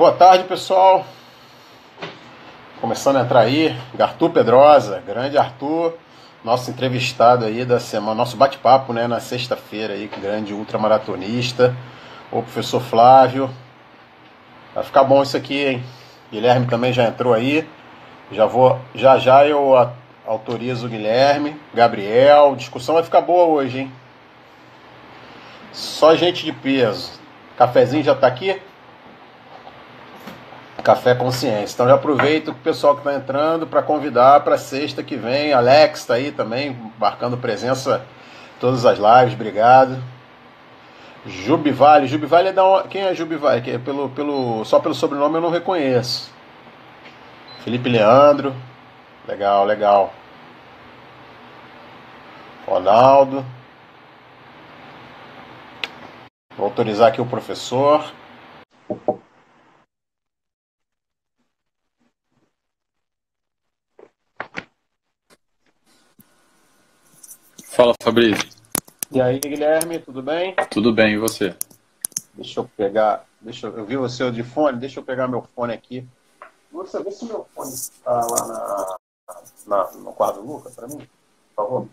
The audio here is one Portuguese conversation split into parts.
Boa tarde, pessoal. Começando a entrar aí, Arthur Pedrosa, grande Arthur, nosso entrevistado aí da semana, nosso bate-papo, né, na sexta-feira aí, grande ultramaratonista, o professor Flávio. Vai ficar bom isso aqui, hein? Guilherme também já entrou aí. Já vou, já já eu autorizo o Guilherme, Gabriel. Discussão vai ficar boa hoje, hein? Só gente de peso. Cafezinho já tá aqui? Café Consciência. Então já aproveito o pessoal que está entrando para convidar para sexta que vem. Alex está aí também, marcando presença todas as lives. Obrigado. Jubivale. Jubivale é da onde? Quem é Jubivale? Que é pelo, pelo, só pelo sobrenome eu não reconheço. Felipe Leandro. Legal, legal. Ronaldo. Vou autorizar aqui o professor. Fala, Fabrício. E aí, Guilherme, tudo bem? Tudo bem, e você? Deixa eu pegar. Deixa eu, eu vi você de fone, deixa eu pegar meu fone aqui. Você vê se meu fone está lá na, na, no quadro Luca para mim, por favor.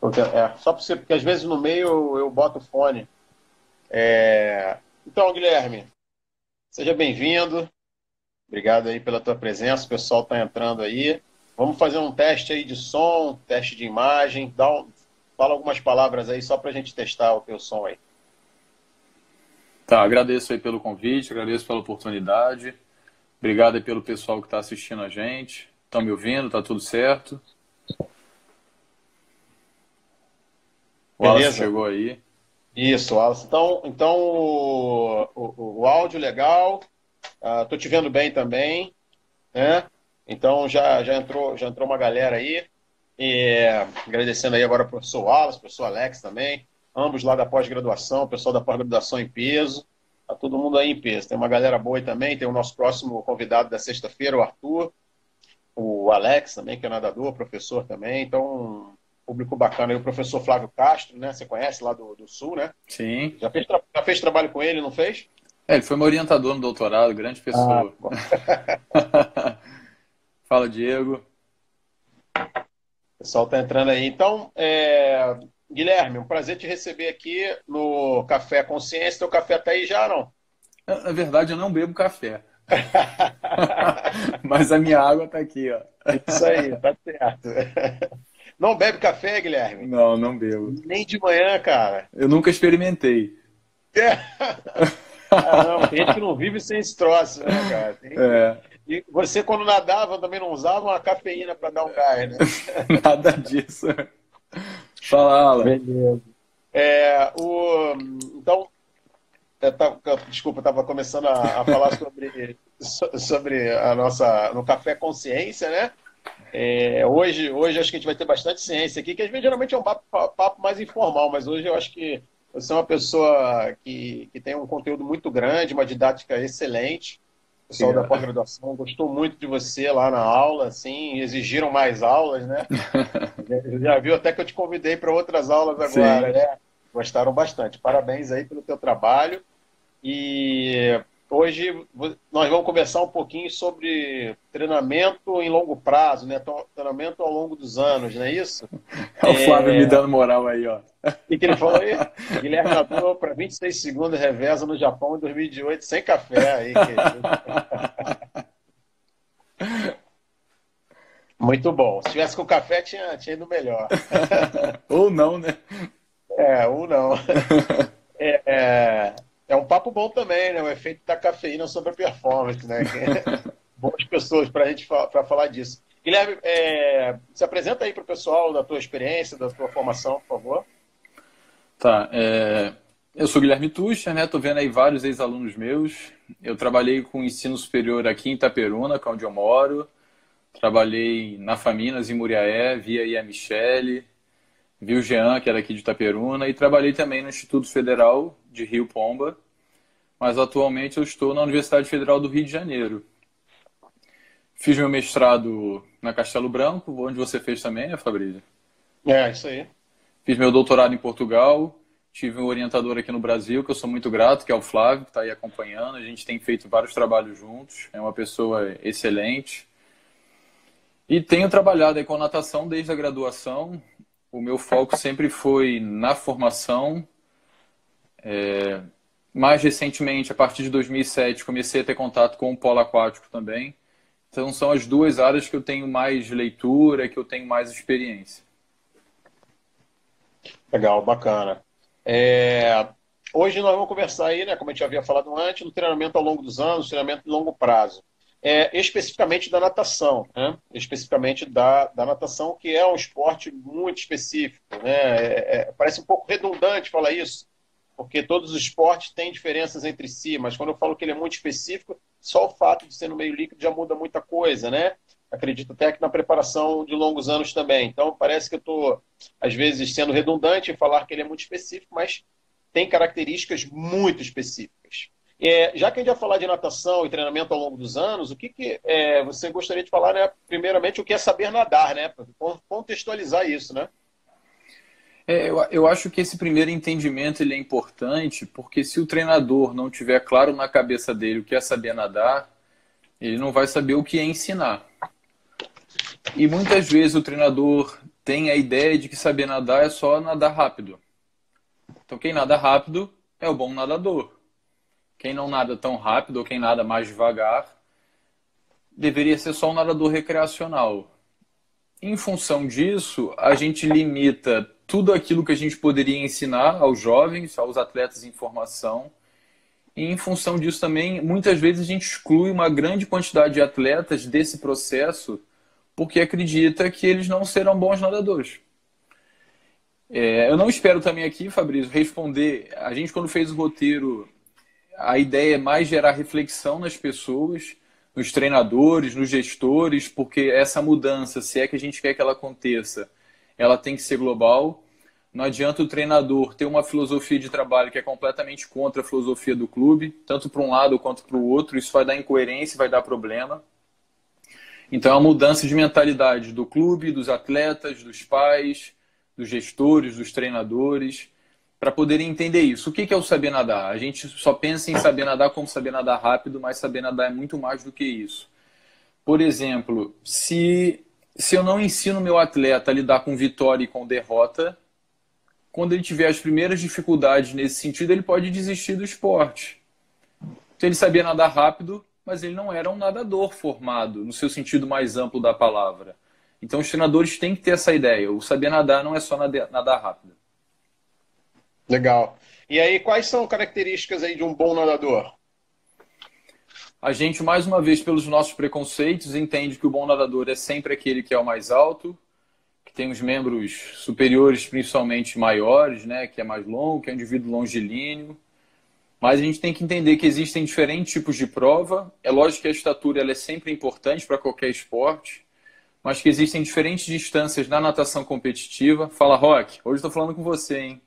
Porque, é, só para você, porque às vezes no meio eu, eu boto o fone. É... Então, Guilherme, seja bem-vindo. Obrigado aí pela tua presença. O pessoal está entrando aí. Vamos fazer um teste aí de som, teste de imagem. Dá um, fala algumas palavras aí só para a gente testar o teu som aí. Tá, agradeço aí pelo convite, agradeço pela oportunidade. Obrigado aí pelo pessoal que está assistindo a gente. Estão me ouvindo? Tá tudo certo? O Beleza. Wallace chegou aí. Isso, Wallace. Então, então o, o, o áudio legal. Estou uh, te vendo bem também. Né? Então já, já, entrou, já entrou uma galera aí. E, agradecendo aí agora o professor Wallace, o professor Alex também, ambos lá da pós-graduação, o pessoal da pós-graduação em peso. Tá todo mundo aí em peso. Tem uma galera boa aí também, tem o nosso próximo convidado da sexta-feira, o Arthur, o Alex também, que é nadador, professor também. Então, público bacana aí, o professor Flávio Castro, né? Você conhece lá do, do Sul, né? Sim. Já fez, já fez trabalho com ele, não fez? É, ele foi meu orientador no doutorado, grande pessoa. Ah, Fala, Diego. O pessoal está entrando aí. Então, é... Guilherme, um prazer te receber aqui no Café Consciência. Teu café tá aí já, não? Na verdade, eu não bebo café. Mas a minha água tá aqui, ó. Isso aí, tá certo. Não bebe café, Guilherme? Não, não bebo. Nem de manhã, cara. Eu nunca experimentei. É. Ah, não, tem gente que não vive sem esse troço, né, cara? Tem... É. E você, quando nadava, também não usava uma cafeína para dar um gás, né? Nada disso. Fala, Alan. Beleza. É, o, então, eu tava, desculpa, estava começando a, a falar sobre, sobre a nossa. no Café Consciência, né? É, hoje, hoje acho que a gente vai ter bastante ciência aqui, que às vezes geralmente é um papo, papo mais informal, mas hoje eu acho que você é uma pessoa que, que tem um conteúdo muito grande, uma didática excelente pessoal da pós-graduação gostou muito de você lá na aula, assim, exigiram mais aulas, né? já viu até que eu te convidei para outras aulas agora, Sim. né? Gostaram bastante. Parabéns aí pelo teu trabalho. E hoje nós vamos conversar um pouquinho sobre treinamento em longo prazo, né? Treinamento ao longo dos anos, não é isso? É o Flávio é... me dando moral aí, ó. O que, que ele falou aí? Guilherme nadou para 26 segundos reveza no Japão em 2018 sem café aí. Muito bom. Se tivesse com café, tinha, tinha ido melhor. ou não, né? É, ou não. É, é, é, um papo bom também, né? O efeito da cafeína sobre a performance, né? Boas pessoas para a gente para falar disso. Guilherme, é, se apresenta aí para o pessoal da tua experiência, da tua formação, por favor. Tá. É... Eu sou Guilherme Tuxa, né? Tô vendo aí vários ex-alunos meus. Eu trabalhei com ensino superior aqui em Itaperuna, que é onde eu moro. Trabalhei na Faminas, em Muriaé, vi aí a Michele, vi o Jean, que era aqui de Itaperuna, e trabalhei também no Instituto Federal de Rio Pomba, mas atualmente eu estou na Universidade Federal do Rio de Janeiro. Fiz meu mestrado na Castelo Branco, onde você fez também, né, Fabrício? É, isso aí. Fiz meu doutorado em Portugal, Tive um orientador aqui no Brasil, que eu sou muito grato, que é o Flávio, que está aí acompanhando. A gente tem feito vários trabalhos juntos. É uma pessoa excelente. E tenho trabalhado aí com natação desde a graduação. O meu foco sempre foi na formação. É... Mais recentemente, a partir de 2007, comecei a ter contato com o polo aquático também. Então, são as duas áreas que eu tenho mais leitura, que eu tenho mais experiência. Legal, bacana. É, hoje nós vamos conversar aí, né, como a gente havia falado antes, no treinamento ao longo dos anos, treinamento de longo prazo. É, especificamente da natação, né? especificamente da, da natação, que é um esporte muito específico. Né? É, é, parece um pouco redundante falar isso, porque todos os esportes têm diferenças entre si, mas quando eu falo que ele é muito específico, só o fato de ser no meio líquido já muda muita coisa, né? acredito até que na preparação de longos anos também. Então, parece que eu estou, às vezes, sendo redundante em falar que ele é muito específico, mas tem características muito específicas. É, já que a gente vai falar de natação e treinamento ao longo dos anos, o que, que é, você gostaria de falar, né? Primeiramente, o que é saber nadar, né? Contextualizar isso, né? É, eu, eu, acho que esse primeiro entendimento ele é importante, porque se o treinador não tiver claro na cabeça dele o que é saber nadar, ele não vai saber o que é ensinar. E muitas vezes o treinador tem a ideia de que saber nadar é só nadar rápido. Então quem nada rápido é o bom nadador. Quem não nada tão rápido ou quem nada mais devagar deveria ser só um nadador recreacional. Em função disso, a gente limita tudo aquilo que a gente poderia ensinar aos jovens, aos atletas em formação. E em função disso também, muitas vezes a gente exclui uma grande quantidade de atletas desse processo porque acredita que eles não serão bons nadadores. É, eu não espero também aqui, Fabrício, responder. A gente, quando fez o roteiro, a ideia é mais gerar reflexão nas pessoas, nos treinadores, nos gestores, porque essa mudança, se é que a gente quer que ela aconteça, ela tem que ser global. Não adianta o treinador ter uma filosofia de trabalho que é completamente contra a filosofia do clube, tanto para um lado quanto para o outro. Isso vai dar incoerência, vai dar problema. Então é uma mudança de mentalidade do clube, dos atletas, dos pais, dos gestores, dos treinadores, para poderem entender isso. O que é o saber nadar? A gente só pensa em saber nadar como saber nadar rápido, mas saber nadar é muito mais do que isso. Por exemplo, se, se eu não ensino meu atleta a lidar com vitória e com derrota, quando ele tiver as primeiras dificuldades nesse sentido, ele pode desistir do esporte. Então ele sabia nadar rápido, mas ele não era um nadador formado, no seu sentido mais amplo da palavra. Então os treinadores têm que ter essa ideia. O saber nadar não é só nadar rápido. Legal. E aí, quais são características aí de um bom nadador? A gente, mais uma vez, pelos nossos preconceitos, entende que o bom nadador é sempre aquele que é o mais alto, que tem os membros superiores, principalmente maiores, né, que é mais longo, que é um indivíduo longilíneo, mas a gente tem que entender que existem diferentes tipos de prova. É lógico que a estatura ela é sempre importante para qualquer esporte, mas que existem diferentes distâncias na natação competitiva. Fala, Rock, hoje estou falando com você, hein?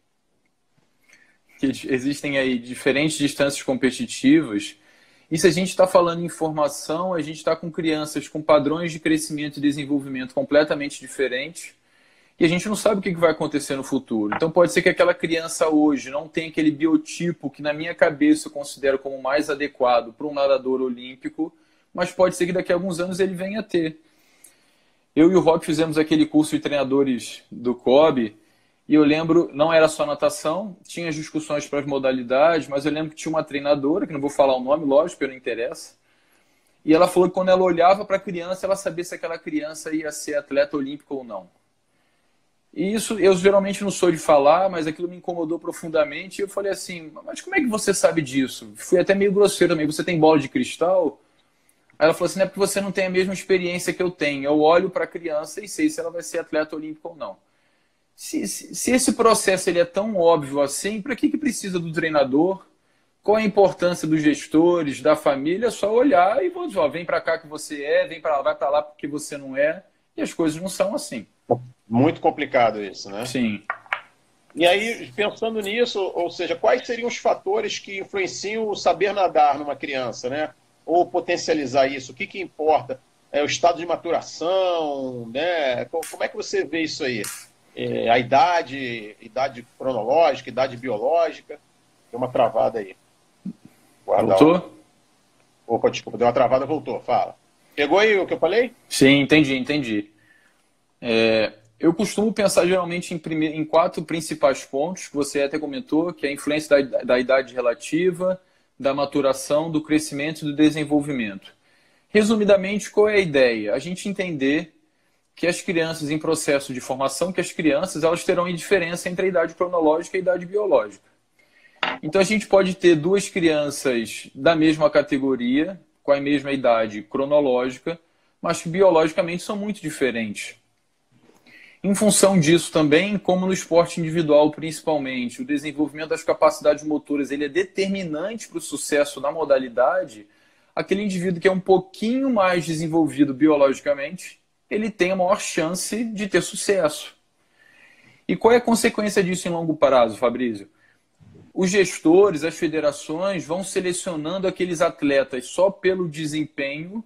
Que existem aí diferentes distâncias competitivas. E se a gente está falando em formação, a gente está com crianças com padrões de crescimento e desenvolvimento completamente diferentes e a gente não sabe o que vai acontecer no futuro. Então pode ser que aquela criança hoje não tenha aquele biotipo que na minha cabeça eu considero como mais adequado para um nadador olímpico, mas pode ser que daqui a alguns anos ele venha a ter. Eu e o Rock fizemos aquele curso de treinadores do COB e eu lembro, não era só natação, tinha as discussões para as modalidades, mas eu lembro que tinha uma treinadora, que não vou falar o nome, lógico, porque não interessa, e ela falou que quando ela olhava para a criança, ela sabia se aquela criança ia ser atleta olímpico ou não. E isso eu geralmente não sou de falar, mas aquilo me incomodou profundamente. E eu falei assim: Mas como é que você sabe disso? Fui até meio grosseiro também. Você tem bola de cristal? Aí ela falou assim: Não é porque você não tem a mesma experiência que eu tenho. Eu olho para a criança e sei se ela vai ser atleta olímpico ou não. Se, se, se esse processo ele é tão óbvio assim, para que, que precisa do treinador? Qual a importância dos gestores, da família? É só olhar e vou dizer: ó, vem para cá que você é, vem para lá, vai para lá porque você não é. E as coisas não são assim. Muito complicado isso, né? Sim. E aí, pensando nisso, ou seja, quais seriam os fatores que influenciam o saber nadar numa criança, né? Ou potencializar isso? O que, que importa? É o estado de maturação, né? Como é que você vê isso aí? É, a idade, idade cronológica, idade biológica. Deu uma travada aí. Guarda voltou? Opa, desculpa, deu uma travada, voltou. Fala. Pegou aí o que eu falei? Sim, entendi, entendi. É, eu costumo pensar geralmente em, prime... em, quatro principais pontos que você até comentou, que é a influência da, da idade relativa, da maturação, do crescimento e do desenvolvimento. Resumidamente, qual é a ideia? A gente entender que as crianças em processo de formação, que as crianças elas terão indiferença entre a idade cronológica e a idade biológica. Então a gente pode ter duas crianças da mesma categoria, com a mesma idade cronológica, mas que biologicamente são muito diferentes. Em função disso também, como no esporte individual principalmente, o desenvolvimento das capacidades motoras ele é determinante para o sucesso da modalidade, aquele indivíduo que é um pouquinho mais desenvolvido biologicamente, ele tem a maior chance de ter sucesso. E qual é a consequência disso em longo prazo, Fabrício? Os gestores, as federações vão selecionando aqueles atletas só pelo desempenho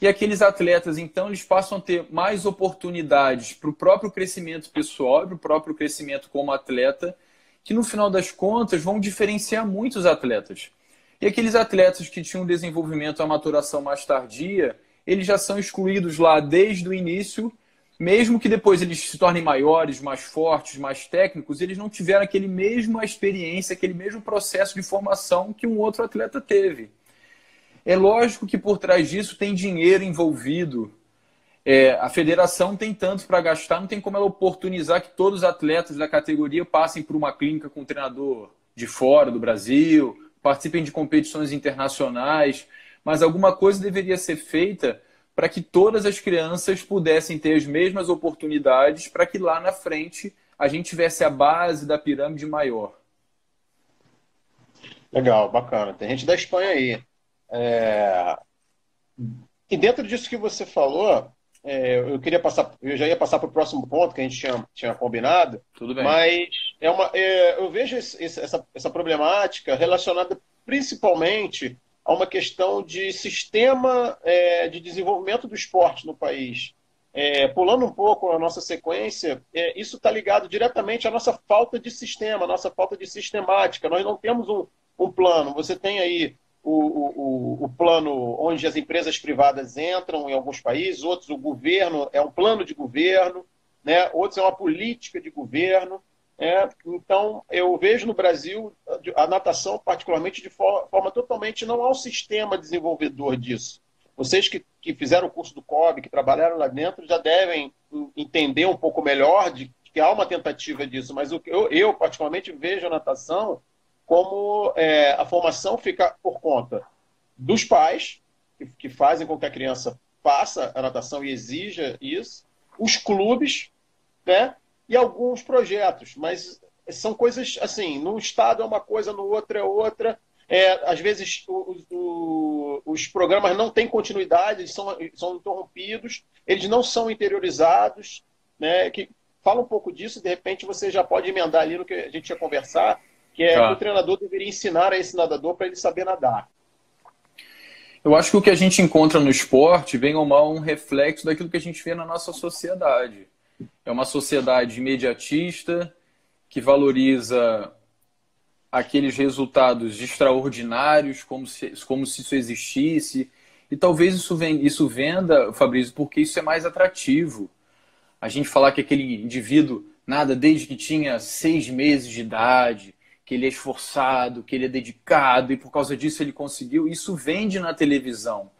e aqueles atletas, então, eles passam a ter mais oportunidades para o próprio crescimento pessoal, para o próprio crescimento como atleta, que no final das contas vão diferenciar muitos atletas. E aqueles atletas que tinham um desenvolvimento, a maturação mais tardia, eles já são excluídos lá desde o início, mesmo que depois eles se tornem maiores, mais fortes, mais técnicos, eles não tiveram aquele mesma experiência, aquele mesmo processo de formação que um outro atleta teve. É lógico que por trás disso tem dinheiro envolvido. É, a federação tem tanto para gastar, não tem como ela oportunizar que todos os atletas da categoria passem por uma clínica com um treinador de fora do Brasil, participem de competições internacionais, mas alguma coisa deveria ser feita para que todas as crianças pudessem ter as mesmas oportunidades, para que lá na frente a gente tivesse a base da pirâmide maior. Legal, bacana. Tem gente da Espanha aí. É... E dentro disso que você falou, é, eu queria passar, eu já ia passar para o próximo ponto que a gente tinha, tinha combinado. Tudo bem. Mas é uma, é, eu vejo esse, essa, essa problemática relacionada principalmente a uma questão de sistema é, de desenvolvimento do esporte no país. É, pulando um pouco a nossa sequência, é, isso está ligado diretamente à nossa falta de sistema, à nossa falta de sistemática. Nós não temos um, um plano. Você tem aí o, o, o, plano onde as empresas privadas entram em alguns países, outros o governo é um plano de governo, né? outros é uma política de governo. É, então, eu vejo no Brasil a natação, particularmente, de forma totalmente não há um sistema desenvolvedor disso. Vocês que, que fizeram o curso do COB, que trabalharam lá dentro, já devem entender um pouco melhor de que há uma tentativa disso, mas o eu, eu particularmente, vejo a natação como é, a formação fica por conta dos pais, que, que, fazem com que a criança faça a natação e exija isso, os clubes, né? E alguns projetos, mas são coisas assim, no estado é uma coisa, no outro é outra. É, às vezes o, o, os programas não têm continuidade, eles são, são interrompidos, eles não são interiorizados, né? Que, fala um pouco disso, de repente você já pode emendar ali no que a gente ia conversar, que é tá. que o treinador deveria ensinar a esse nadador para ele saber nadar. Eu acho que o que a gente encontra no esporte, bem ou mal, um reflexo daquilo que a gente vê na nossa sociedade. É uma sociedade imediatista, que valoriza aqueles resultados extraordinários, como se, como se isso existisse. E talvez isso, venda, isso venda, Fabrício, porque isso é mais atrativo. A gente falar que aquele indivíduo nada desde que tinha seis meses de idade, que ele é esforçado, que ele é dedicado e por causa disso ele conseguiu. Isso vende na televisão.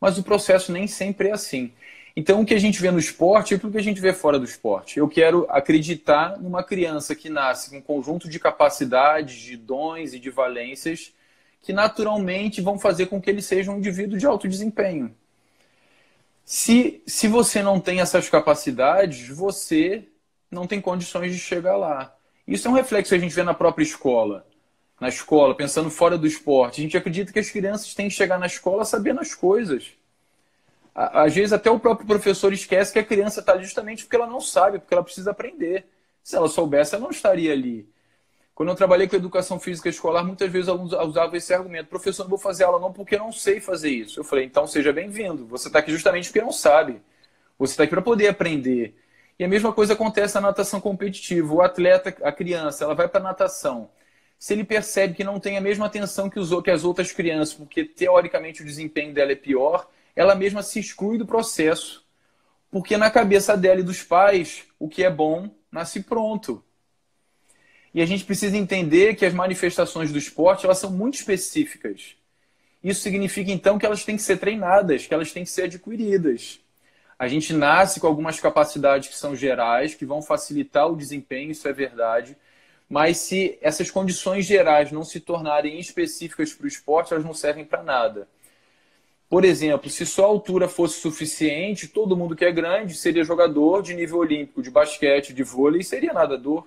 Mas o processo nem sempre é assim. Então, o que a gente vê no esporte é aquilo que a gente vê fora do esporte. Eu quero acreditar numa criança que nasce com um conjunto de capacidades, de dons e de valências que naturalmente vão fazer com que ele seja um indivíduo de alto desempenho. Se, se você não tem essas capacidades, você não tem condições de chegar lá. Isso é um reflexo que a gente vê na própria escola. Na escola, pensando fora do esporte. A gente acredita que as crianças têm que chegar na escola sabendo as coisas. Às vezes até o próprio professor esquece que a criança está justamente porque ela não sabe, porque ela precisa aprender. Se ela soubesse, ela não estaria ali. Quando eu trabalhei com educação física escolar, muitas vezes alunos usavam esse argumento: professor, não vou fazer aula não porque eu não sei fazer isso. Eu falei: então seja bem-vindo. Você está aqui justamente porque não sabe. Você está aqui para poder aprender. E a mesma coisa acontece na natação competitiva. O atleta, a criança, ela vai para a natação. Se ele percebe que não tem a mesma atenção que, os, que as outras crianças, porque teoricamente o desempenho dela é pior, ela mesma se exclui do processo. Porque na cabeça dela e dos pais, o que é bom nasce pronto. E a gente precisa entender que as manifestações do esporte elas são muito específicas. Isso significa então que elas têm que ser treinadas, que elas têm que ser adquiridas. A gente nasce com algumas capacidades que são gerais, que vão facilitar o desempenho, isso é verdade. Mas se essas condições gerais não se tornarem específicas para o esporte, elas não servem para nada. Por exemplo, se só a altura fosse suficiente, todo mundo que é grande seria jogador de nível olímpico de basquete, de vôlei, seria nadador.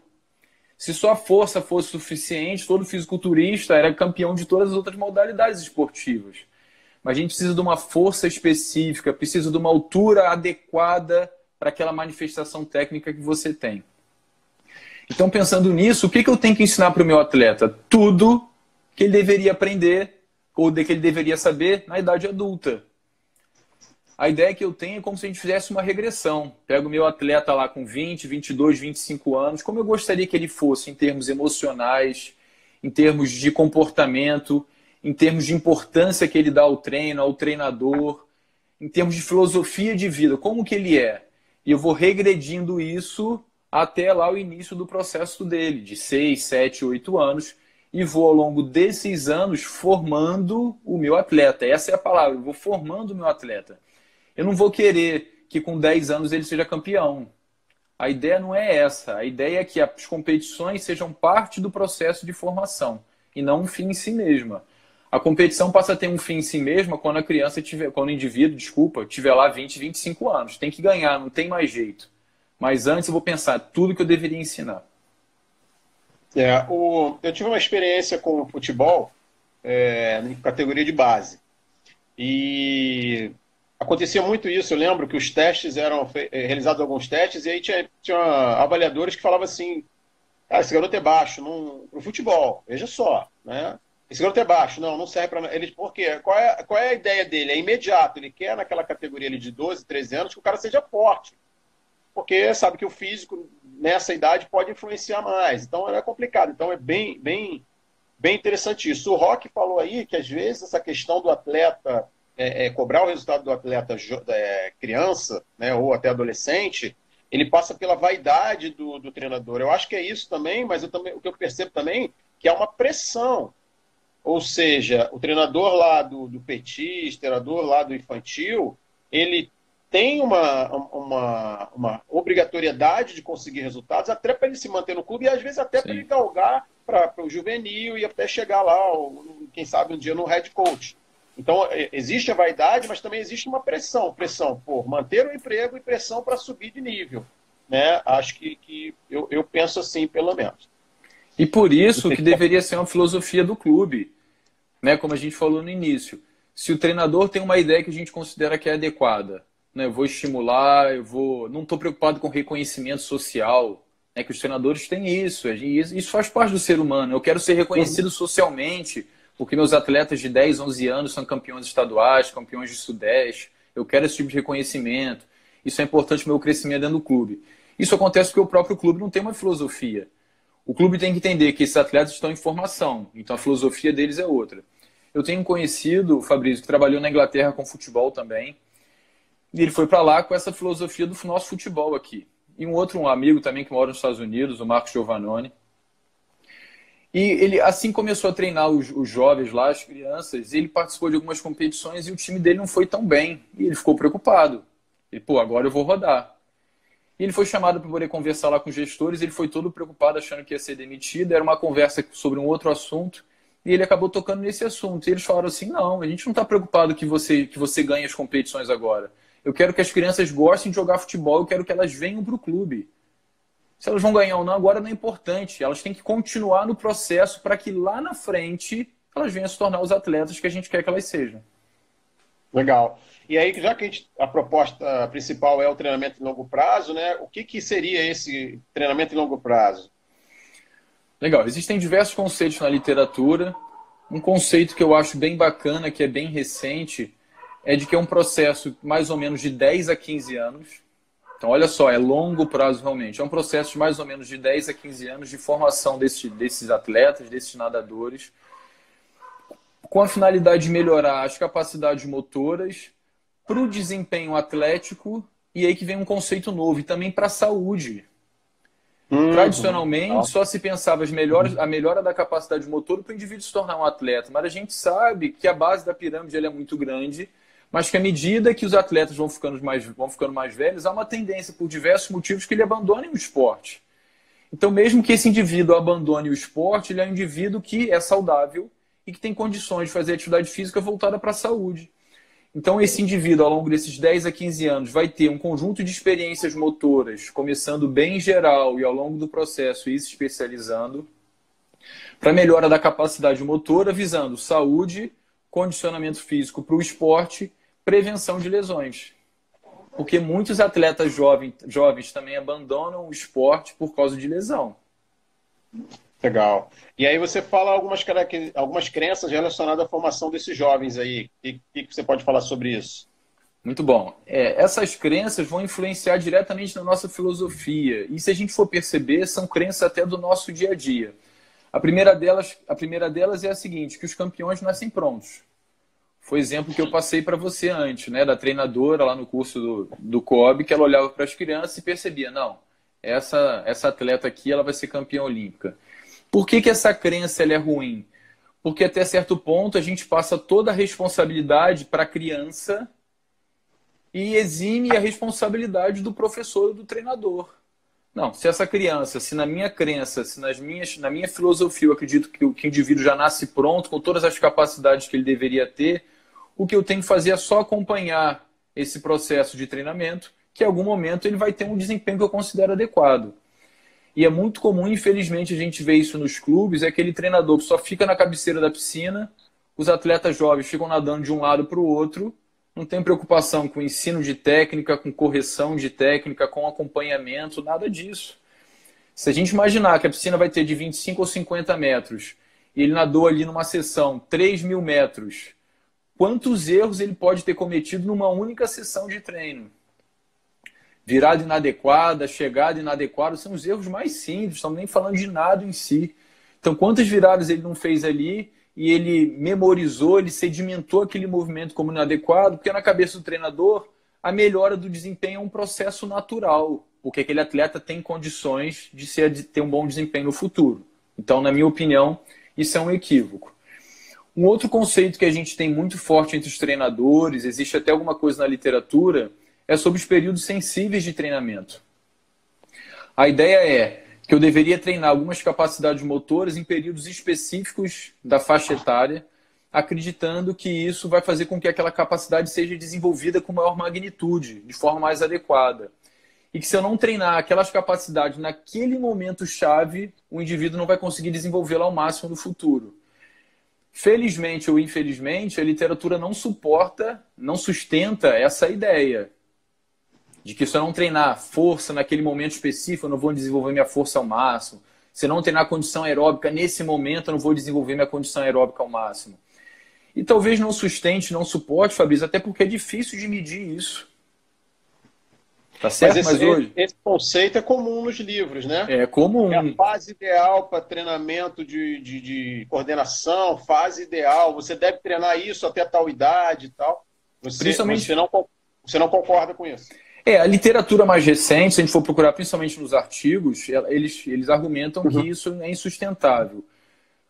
Se só a força fosse suficiente, todo fisiculturista era campeão de todas as outras modalidades esportivas. Mas a gente precisa de uma força específica, precisa de uma altura adequada para aquela manifestação técnica que você tem. Então, pensando nisso, o que, que eu tenho que ensinar para o meu atleta? Tudo que ele deveria aprender ou de que ele deveria saber na idade adulta. A ideia que eu tenho é como se a gente fizesse uma regressão. Pego o meu atleta lá com 20, 22, 25 anos, como eu gostaria que ele fosse em termos emocionais, em termos de comportamento, em termos de importância que ele dá ao treino, ao treinador, em termos de filosofia de vida, como que ele é. E eu vou regredindo isso até lá o início do processo dele, de 6, 7, 8 anos, e vou ao longo desses anos formando o meu atleta. Essa é a palavra, eu vou formando o meu atleta. Eu não vou querer que com 10 anos ele seja campeão. A ideia não é essa. A ideia é que as competições sejam parte do processo de formação e não um fim em si mesma. A competição passa a ter um fim em si mesma quando a criança tiver, quando o indivíduo, desculpa, tiver lá 20, 25 anos. Tem que ganhar, não tem mais jeito. Mas antes eu vou pensar tudo que eu deveria ensinar. É, o, eu tive uma experiência com o futebol é, em categoria de base. E acontecia muito isso. Eu lembro que os testes eram é, realizados alguns testes e aí tinha, tinha avaliadores que falavam assim: ah, esse garoto é baixo no, no futebol, veja só, né? Esse garoto é baixo, não, não serve para ele. Por quê? Qual é, qual é a ideia dele? É imediato. Ele quer, naquela categoria ali de 12, 13 anos, que o cara seja forte. Porque sabe que o físico, nessa idade, pode influenciar mais. Então, é complicado. Então, é bem, bem, bem interessante isso. O Rock falou aí que, às vezes, essa questão do atleta é, é, cobrar o resultado do atleta é, criança, né, ou até adolescente, ele passa pela vaidade do, do treinador. Eu acho que é isso também, mas eu também, o que eu percebo também que é uma pressão ou seja, o treinador lá do, do Petit, treinador lá do infantil, ele tem uma, uma, uma obrigatoriedade de conseguir resultados, até para ele se manter no clube e às vezes até para ele galgar para o juvenil e até chegar lá, quem sabe um dia no head coach. Então, existe a vaidade, mas também existe uma pressão. Pressão por manter o emprego e pressão para subir de nível. Né? Acho que, que eu, eu penso assim, pelo menos. E por isso que deveria ser uma filosofia do clube, né? Como a gente falou no início. Se o treinador tem uma ideia que a gente considera que é adequada, né? Eu vou estimular, eu vou, não estou preocupado com reconhecimento social, né? Que os treinadores têm isso, isso faz parte do ser humano. Eu quero ser reconhecido socialmente, porque meus atletas de 10, 11 anos são campeões estaduais, campeões de sudeste. Eu quero esse tipo de reconhecimento. Isso é importante para o meu crescimento dentro do clube. Isso acontece porque o próprio clube não tem uma filosofia. O clube tem que entender que esses atletas estão em formação, então a filosofia deles é outra. Eu tenho um conhecido, o Fabrício, que trabalhou na Inglaterra com futebol também, e ele foi para lá com essa filosofia do nosso futebol aqui. E um outro um amigo também que mora nos Estados Unidos, o Marcos Giovannone. E ele assim começou a treinar os, os jovens lá, as crianças, ele participou de algumas competições e o time dele não foi tão bem. E ele ficou preocupado. E, pô, agora eu vou rodar. E ele foi chamado para poder conversar lá com os gestores, ele foi todo preocupado, achando que ia ser demitido. Era uma conversa sobre um outro assunto, e ele acabou tocando nesse assunto. E eles falaram assim: não, a gente não está preocupado que você, que você ganhe as competições agora. Eu quero que as crianças gostem de jogar futebol, eu quero que elas venham para o clube. Se elas vão ganhar ou não, agora não é importante. Elas têm que continuar no processo para que lá na frente elas venham se tornar os atletas que a gente quer que elas sejam. Legal. E aí, já que a, gente, a, proposta principal é o treinamento em longo prazo, né? O que, que seria esse treinamento em longo prazo? Legal. Existem diversos conceitos na literatura. Um conceito que eu acho bem bacana, que é bem recente, é de que é um processo mais ou menos de 10 a 15 anos. Então, olha só, é longo prazo realmente. É um processo de mais ou menos de 10 a 15 anos de formação desse, desses atletas, desses nadadores, com a finalidade de melhorar as capacidades motoras para o desempenho atlético e aí que vem um conceito novo, e também para a saúde. Uhum. Tradicionalmente, só se pensava as melhores, a melhora da capacidade motor para o indivíduo se tornar um atleta, mas a gente sabe que a base da pirâmide é muito grande mas que à medida que os atletas vão ficando mais, vão ficando mais velhos, há uma tendência, por diversos motivos, que ele abandone o esporte. Então, mesmo que esse indivíduo abandone o esporte, ele é um indivíduo que é saudável e que tem condições de fazer atividade física voltada para a saúde. Então, esse indivíduo, ao longo desses 10 a 15 anos, vai ter um conjunto de experiências motoras, começando bem geral e ao longo do processo ir se especializando, para melhora da capacidade motora, visando saúde, condicionamento físico para o esporte prevenção de lesões. Porque muitos atletas jovens, jovens também abandonam o esporte por causa de lesão. Legal. E aí você fala algumas, algumas crenças relacionadas à formação desses jovens aí. O que, que, você pode falar sobre isso? Muito bom. É, essas crenças vão influenciar diretamente na nossa filosofia. E se a gente for perceber, são crenças até do nosso dia a dia. A primeira delas, a primeira delas é a seguinte, que os campeões nascem prontos foi exemplo que eu passei para você antes, né? Da treinadora lá no curso do, do COB, que ela olhava para as crianças e percebia, não, essa, essa atleta aqui ela vai ser campeã olímpica. Por que, que essa crença é ruim? Porque até certo ponto a gente passa toda a responsabilidade para a criança e exime a responsabilidade do professor e do treinador. Não, se essa criança, se na minha crença, se nas minhas, na minha filosofia eu acredito que o, que o indivíduo já nasce pronto, com todas as capacidades que ele deveria ter, o que eu tenho que fazer é só acompanhar esse processo de treinamento, que em algum momento ele vai ter um desempenho que eu considero adequado. E é muito comum, infelizmente, a gente ver isso nos clubes, é aquele treinador que só fica na cabeceira da piscina, os atletas jovens ficam nadando de um lado para o outro, não tem preocupação com ensino de técnica, com correção de técnica, com acompanhamento, nada disso. Se a gente imaginar que a piscina vai ter de 25 ou 50 metros, e ele nadou ali numa sessão 3 mil metros, quantos erros ele pode ter cometido numa única sessão de treino. Virada inadequada, chegada inadequada, são os erros mais simples, estamos nem falando de nada em si. Então, quantas viradas ele não fez ali e ele memorizou, ele sedimentou aquele movimento como inadequado, porque na cabeça do treinador, a melhora do desempenho é um processo natural, porque aquele atleta tem condições de, ser, de ter um bom desempenho no futuro. Então, na minha opinião, isso é um equívoco. Um outro conceito que a gente tem muito forte entre os treinadores, existe até alguma coisa na literatura, é sobre os períodos sensíveis de treinamento. A ideia é que eu deveria treinar algumas capacidades motoras em períodos específicos da faixa etária, acreditando que isso vai fazer com que aquela capacidade seja desenvolvida com maior magnitude, de forma mais adequada. E que se eu não treinar aquelas capacidades naquele momento chave, o indivíduo não vai conseguir desenvolvê-la ao máximo no futuro. Felizmente ou infelizmente, a literatura não suporta, não sustenta essa ideia de que se eu não treinar força naquele momento específico, eu não vou desenvolver minha força ao máximo. Se eu não treinar condição aeróbica nesse momento, eu não vou desenvolver minha condição aeróbica ao máximo. E talvez não sustente, não suporte, Fabrício, até porque é difícil de medir isso. Tá certo? Mas, esse, Mas hoje... esse conceito é comum nos livros, né? É comum. É a fase ideal para treinamento de, de, de, coordenação, fase ideal. Você deve treinar isso até tal idade e tal. Você, Principalmente... você, não, você não concorda com isso. É, a literatura mais recente, se a gente for procurar principalmente nos artigos, eles, eles argumentam uhum. que isso é insustentável.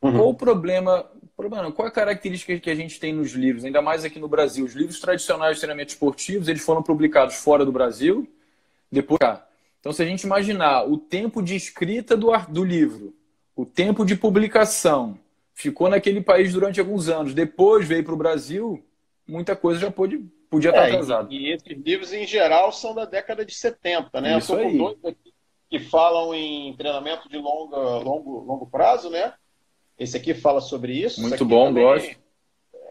Uhum. Qual o problema, problema? Qual a característica que a gente tem nos livros, ainda mais aqui no Brasil? Os livros tradicionais de treinamento esportivos, eles foram publicados fora do Brasil, depois cá. Então, se a gente imaginar o tempo de escrita do, do livro, o tempo de publicação, ficou naquele país durante alguns anos, depois veio para o Brasil, muita coisa já pôde, podia estar é, atrasada. E, esses livros, em geral, são da década de 70, né? Isso Eu aí. dois aqui que falam em treinamento de longa, longo, longo prazo, né? Esse aqui fala sobre isso. Muito bom, gosto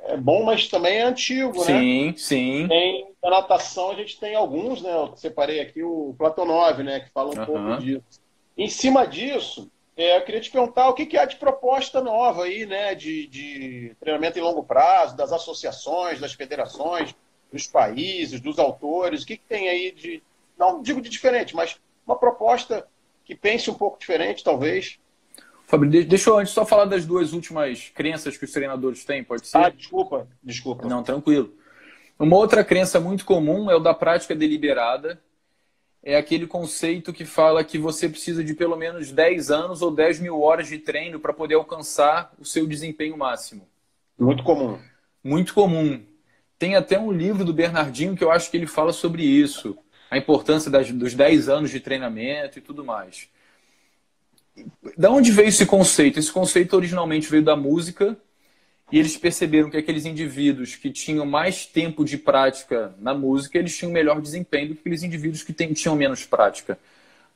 é bom, mas também é antigo, sim, né? Sim, sim. Tem, na natação a gente tem alguns, né? Eu separei aqui o Platonov, né? Que fala um uhum. pouco disso. Em cima disso, é, eu queria te perguntar o que, que há de proposta nova aí, né? De, de treinamento em longo prazo, das associações, das federações, dos países, dos autores. O que, que tem aí de, não digo de diferente, mas uma proposta que pense um pouco diferente, talvez. Fabrício, deixa eu antes só falar das duas últimas crenças que os treinadores têm, pode ser? Ah, desculpa, desculpa. Não, tranquilo. Uma outra crença muito comum é o da prática deliberada. É aquele conceito que fala que você precisa de pelo menos 10 anos ou 10 mil horas de treino para poder alcançar o seu desempenho máximo. Muito comum. Muito comum. Tem até um livro do Bernardinho que eu acho que ele fala sobre isso. A importância das, dos 10 anos de treinamento e tudo mais. Da onde veio esse conceito? Esse conceito originalmente veio da música e eles perceberam que aqueles indivíduos que tinham mais tempo de prática na música, eles tinham melhor desempenho do que aqueles indivíduos que tinham menos prática.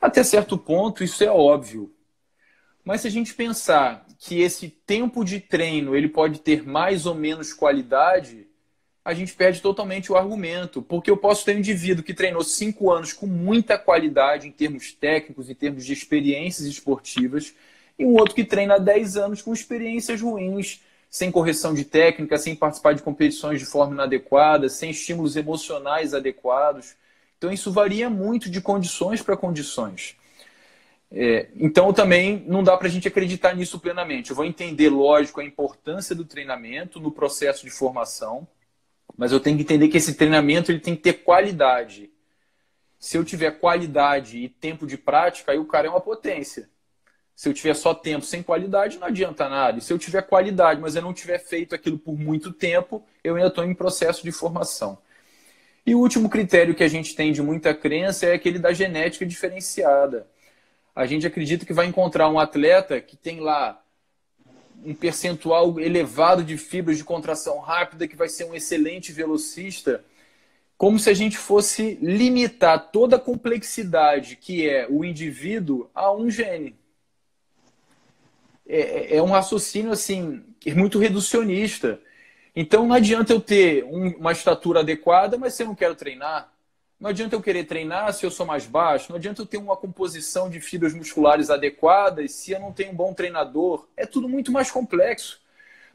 Até certo ponto, isso é óbvio. Mas se a gente pensar que esse tempo de treino ele pode ter mais ou menos qualidade, a gente perde totalmente o argumento. Porque eu posso ter um indivíduo que treinou cinco anos com muita qualidade em termos técnicos, em termos de experiências esportivas, e um outro que treina há 10 anos com experiências ruins sem correção de técnica, sem participar de competições de forma inadequada, sem estímulos emocionais adequados. Então, isso varia muito de condições para condições. É, então, também não dá para a gente acreditar nisso plenamente. Eu vou entender, lógico, a importância do treinamento no processo de formação, mas eu tenho que entender que esse treinamento ele tem que ter qualidade. Se eu tiver qualidade e tempo de prática, aí o cara é uma potência. Se eu tiver só tempo sem qualidade, não adianta nada. E se eu tiver qualidade, mas eu não tiver feito aquilo por muito tempo, eu ainda estou em processo de formação. E o último critério que a gente tem de muita crença é aquele da genética diferenciada. A gente acredita que vai encontrar um atleta que tem lá um percentual elevado de fibras de contração rápida, que vai ser um excelente velocista, como se a gente fosse limitar toda a complexidade que é o indivíduo a um gene. É, é, é um raciocínio assim muito reducionista. Então não adianta eu ter um, uma estatura adequada, mas se eu não quero treinar. Não adianta eu querer treinar se eu sou mais baixo. Não adianta eu ter uma composição de fibras musculares adequadas se eu não tenho um bom treinador. É tudo muito mais complexo.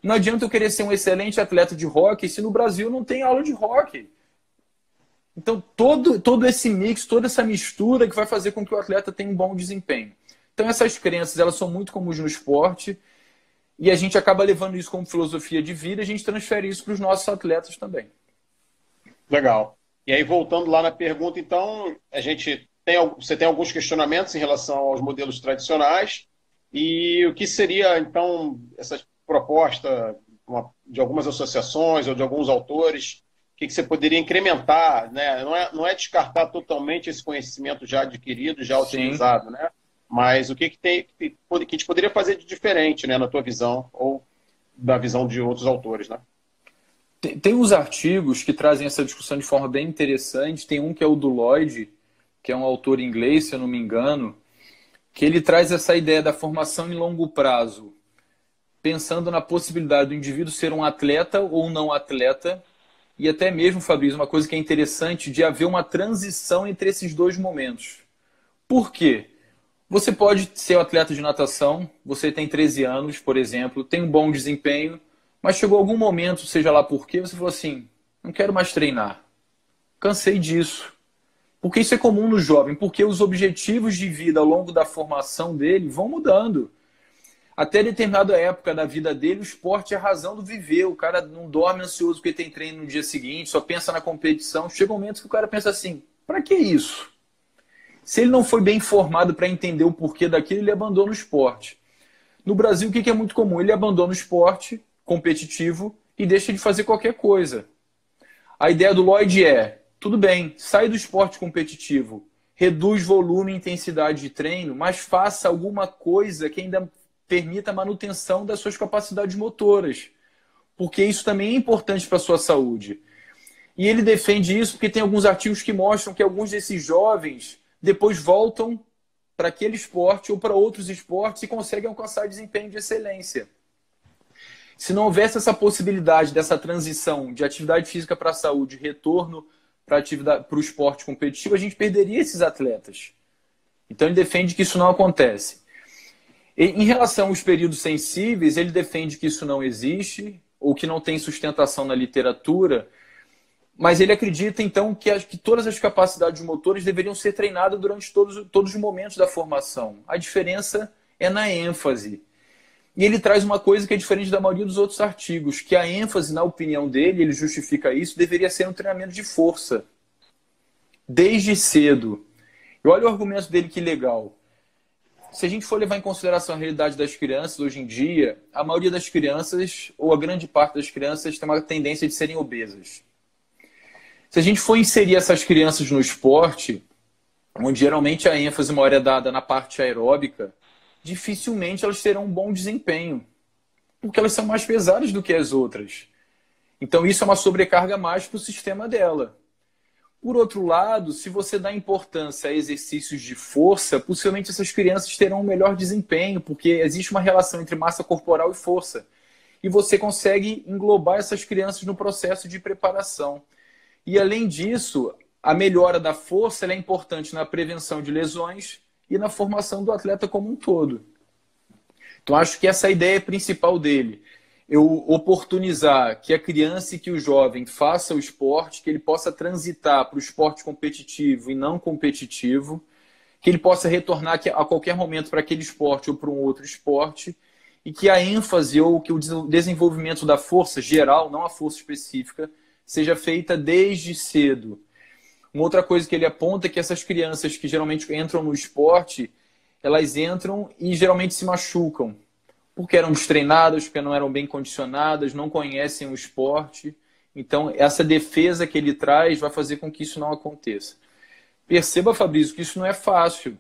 Não adianta eu querer ser um excelente atleta de hockey se no Brasil não tem aula de hockey. Então, todo, todo esse mix, toda essa mistura que vai fazer com que o atleta tenha um bom desempenho. Então essas crenças elas são muito comuns no esporte e a gente acaba levando isso como filosofia de vida, a gente transfere isso para os nossos atletas também. Legal. E aí voltando lá na pergunta, então a gente tem você tem alguns questionamentos em relação aos modelos tradicionais e o que seria então essa proposta de algumas associações ou de alguns autores o que, você poderia incrementar, né? Não é, não é descartar totalmente esse conhecimento já adquirido, já Sim. utilizado, né? Mas o que, que, tem, que a gente poderia fazer de diferente, né, na tua visão, ou da visão de outros autores, né? Tem, tem uns artigos que trazem essa discussão de forma bem interessante. Tem um que é o do Lloyd, que é um autor inglês, se eu não me engano, que ele traz essa ideia da formação em longo prazo, pensando na possibilidade do indivíduo ser um atleta ou não atleta, e até mesmo, Fabrício, uma coisa que é interessante de haver uma transição entre esses dois momentos. Por quê? Você pode ser um atleta de natação, você tem 13 anos, por exemplo, tem um bom desempenho, mas chegou algum momento, seja lá por quê, você falou assim: não quero mais treinar. Cansei disso. Porque isso é comum no jovem, porque os objetivos de vida ao longo da formação dele vão mudando. Até determinada época da vida dele, o esporte é a razão do viver. O cara não dorme ansioso porque tem treino no dia seguinte, só pensa na competição. Chega um momento que o cara pensa assim: para que isso? Se ele não foi bem informado para entender o porquê daquilo, ele abandona o esporte. No Brasil, o que é muito comum? Ele abandona o esporte competitivo e deixa de fazer qualquer coisa. A ideia do Lloyd é: tudo bem, sai do esporte competitivo, reduz volume e intensidade de treino, mas faça alguma coisa que ainda permita a manutenção das suas capacidades motoras, porque isso também é importante para a sua saúde. E ele defende isso porque tem alguns artigos que mostram que alguns desses jovens depois voltam para aquele esporte ou para outros esportes e conseguem alcançar desempenho de excelência. Se não houvesse essa possibilidade dessa transição de atividade física para a saúde, retorno para o esporte competitivo, a gente perderia esses atletas. Então ele defende que isso não acontece. E, em relação aos períodos sensíveis, ele defende que isso não existe ou que não tem sustentação na literatura Mas ele acredita, então, que, as, que todas as capacidades motores deveriam ser treinadas durante todos, todos os momentos da formação. A diferença é na ênfase. E ele traz uma coisa que é diferente da maioria dos outros artigos, que a ênfase, na opinião dele, ele justifica isso, deveria ser um treinamento de força. Desde cedo. E olha o argumento dele que legal. Se a gente for levar em consideração a realidade das crianças hoje em dia, a maioria das crianças, ou a grande parte das crianças, tem uma tendência de serem obesas. Se a gente for inserir essas crianças no esporte, onde geralmente a ênfase maior é dada na parte aeróbica, dificilmente elas terão um bom desempenho, porque elas são mais pesadas do que as outras. Então isso é uma sobrecarga mais para o sistema dela. Por outro lado, se você dá importância a exercícios de força, possivelmente essas crianças terão um melhor desempenho, porque existe uma relação entre massa corporal e força. E você consegue englobar essas crianças no processo de preparação. E além disso, a melhora da força é importante na prevenção de lesões e na formação do atleta como um todo. Então, acho que essa é a ideia principal dele. Eu oportunizar que a criança e que o jovem faça o esporte, que ele possa transitar para o esporte competitivo e não competitivo, que ele possa retornar a qualquer momento para aquele esporte ou para um outro esporte, e que a ênfase ou que o desenvolvimento da força geral, não a força específica, seja feita desde cedo. Uma outra coisa que ele aponta é que essas crianças que geralmente entram no esporte, elas entram e geralmente se machucam, porque eram destreinadas, porque não eram bem condicionadas, não conhecem o esporte. Então, essa defesa que ele traz vai fazer com que isso não aconteça. Perceba, Fabrício, que isso não é fácil,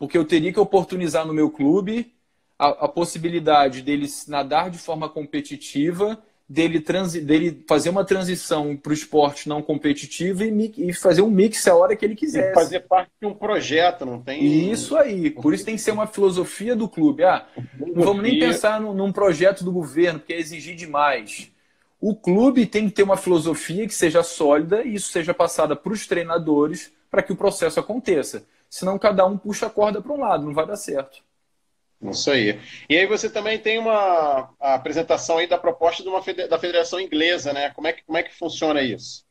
porque eu teria que oportunizar no meu clube a, a possibilidade deles nadar de forma competitiva dele, transi, dele fazer uma transição para o esporte não competitivo e, e, fazer um mix a hora que ele quiser. Fazer parte de um projeto, não tem. Isso aí. Por isso tem que ser uma filosofia do clube. Ah, não vamos nem pensar num, num projeto do governo, porque é exigir demais. O clube tem que ter uma filosofia que seja sólida e isso seja passada para os treinadores para que o processo aconteça. Senão cada um puxa a corda para um lado, não vai dar certo. Isso aí. E aí você também tem uma apresentação aí da proposta de uma, da Federação Inglesa, né? Como é que, como é que funciona isso?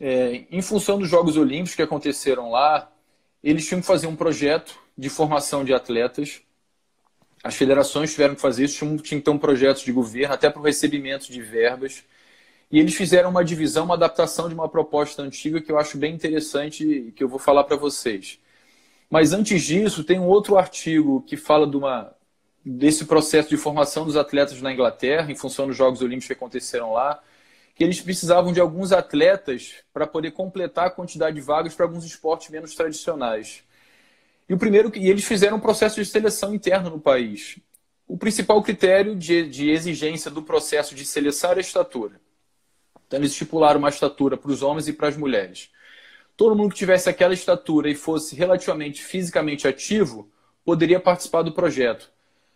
É, em função dos Jogos Olímpicos que aconteceram lá, eles tinham que fazer um projeto de formação de atletas. As federações tiveram que fazer isso, tinham, tinham que ter um projeto de governo, até para o recebimento de verbas. E eles fizeram uma divisão, uma adaptação de uma proposta antiga que eu acho bem interessante e que eu vou falar para vocês. Mas antes disso, tem um outro artigo que fala de uma, desse processo de formação dos atletas na Inglaterra, em função dos Jogos Olímpicos que aconteceram lá, que eles precisavam de alguns atletas para poder completar a quantidade de vagas para alguns esportes menos tradicionais. E o primeiro e eles fizeram um processo de seleção interno no país. O principal critério de, de exigência do processo de seleção era a estatura. Então eles estipularam uma estatura para os homens e para as mulheres todo mundo que tivesse aquela estatura e fosse relativamente fisicamente ativo poderia participar do projeto.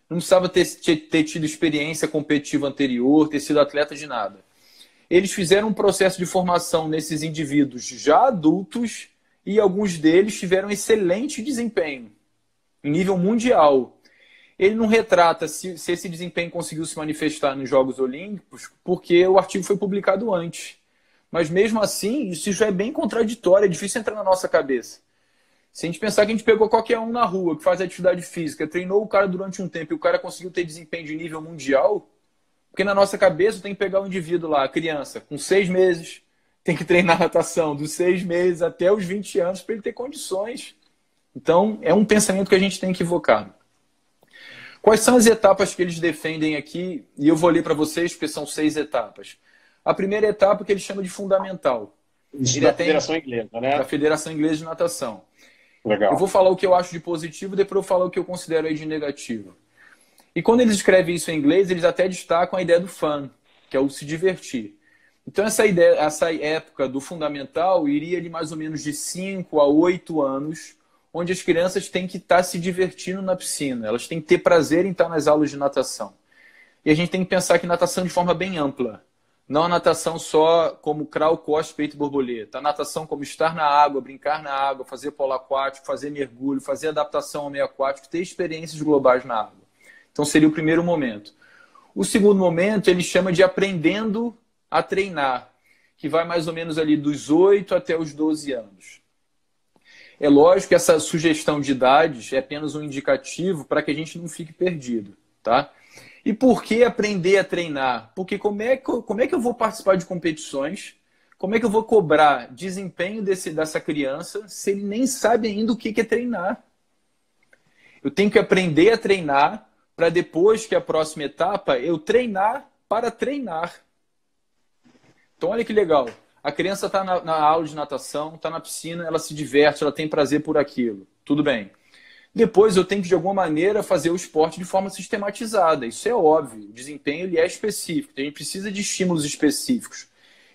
Não precisava ter, ter tido experiência competitiva anterior, ter sido atleta de nada. Eles fizeram um processo de formação nesses indivíduos já adultos e alguns deles tiveram excelente desempenho, em nível mundial. Ele não retrata se, se esse desempenho conseguiu se manifestar nos Jogos Olímpicos, porque o artigo foi publicado antes. Mas mesmo assim, isso já é bem contraditório, é difícil entrar na nossa cabeça. Se a gente pensar que a gente pegou qualquer um na rua que faz atividade física, treinou o cara durante um tempo e o cara conseguiu ter desempenho de nível mundial, porque na nossa cabeça tem que pegar o um indivíduo lá, a criança, com seis meses, tem que treinar natação dos seis meses até os 20 anos para ele ter condições. Então, é um pensamento que a gente tem que evocar. Quais são as etapas que eles defendem aqui? E eu vou ler para vocês, porque são seis etapas. A primeira etapa que ele chama de fundamental. Isso da Federação Inglesa, né? Da Federação Inglesa de Natação. Legal. Eu vou falar o que eu acho de positivo, depois eu vou falar o que eu considero aí de negativo. E quando eles escrevem isso em inglês, eles até destacam a ideia do fun, que é o se divertir. Então essa ideia, essa época do fundamental iria de mais ou menos de 5 a 8 anos, onde as crianças têm que estar se divertindo na piscina, elas têm que ter prazer em estar nas aulas de natação. E a gente tem que pensar que natação de forma bem ampla. Não a natação só como crawl, costa, peito e borboleta. A natação como estar na água, brincar na água, fazer polo aquático, fazer mergulho, fazer adaptação ao meio aquático, ter experiências globais na água. Então seria o primeiro momento. O segundo momento ele chama de aprendendo a treinar, que vai mais ou menos ali dos 8 até os 12 anos. É lógico que essa sugestão de idades é apenas um indicativo para que a gente não fique perdido, tá? E por que aprender a treinar? Porque como é que eu, como é que eu vou participar de competições? Como é que eu vou cobrar desempenho desse, dessa criança se ele nem sabe ainda o que é treinar? Eu tenho que aprender a treinar para depois que a próxima etapa eu treinar para treinar. Então olha que legal. A criança está na, na, aula de natação, está na piscina, ela se diverte, ela tem prazer por aquilo. Tudo bem. Depois eu tenho que, de alguma maneira, fazer o esporte de forma sistematizada. Isso é óbvio. O desempenho ele é específico. A gente precisa de estímulos específicos.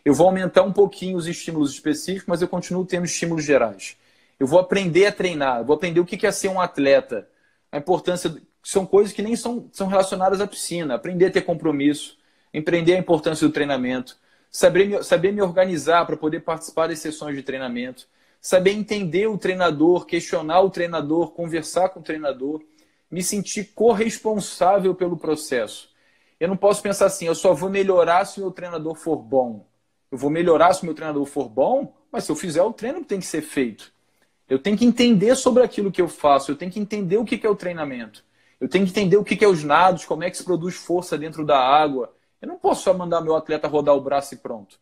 Eu vou aumentar um pouquinho os estímulos específicos, mas eu continuo tendo estímulos gerais. Eu vou aprender a treinar, vou aprender o que é ser um atleta, a importância. São coisas que nem são, são relacionadas à piscina. Aprender a ter compromisso, empreender a importância do treinamento, saber, saber me organizar para poder participar das sessões de treinamento, saber entender o treinador, questionar o treinador, conversar com o treinador, me sentir corresponsável pelo processo. Eu não posso pensar assim, eu só vou melhorar se o meu treinador for bom. Eu vou melhorar se o meu treinador for bom, mas se eu fizer o treino tem que ser feito. Eu tenho que entender sobre aquilo que eu faço, eu tenho que entender o que é o treinamento. Eu tenho que entender o que é os nados, como é que se produz força dentro da água. Eu não posso só mandar meu atleta rodar o braço e pronto.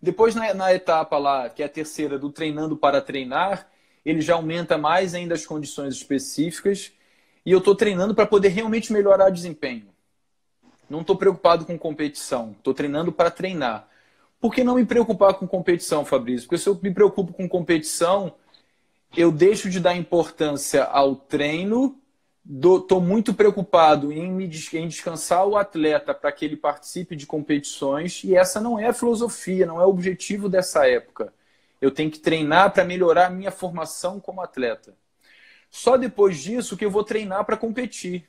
Depois, na, na etapa lá, que é a terceira, do treinando para treinar, ele já aumenta mais ainda as condições específicas e eu estou treinando para poder realmente melhorar o desempenho. Não estou preocupado com competição, estou treinando para treinar. Por que não me preocupar com competição, Fabrício? Porque se eu me preocupo com competição, eu deixo de dar importância ao treino, estou muito preocupado em, me, em descansar o atleta para que ele participe de competições, e essa não é a filosofia, não é o objetivo dessa época. Eu tenho que treinar para melhorar a minha formação como atleta. Só depois disso que eu vou treinar para competir.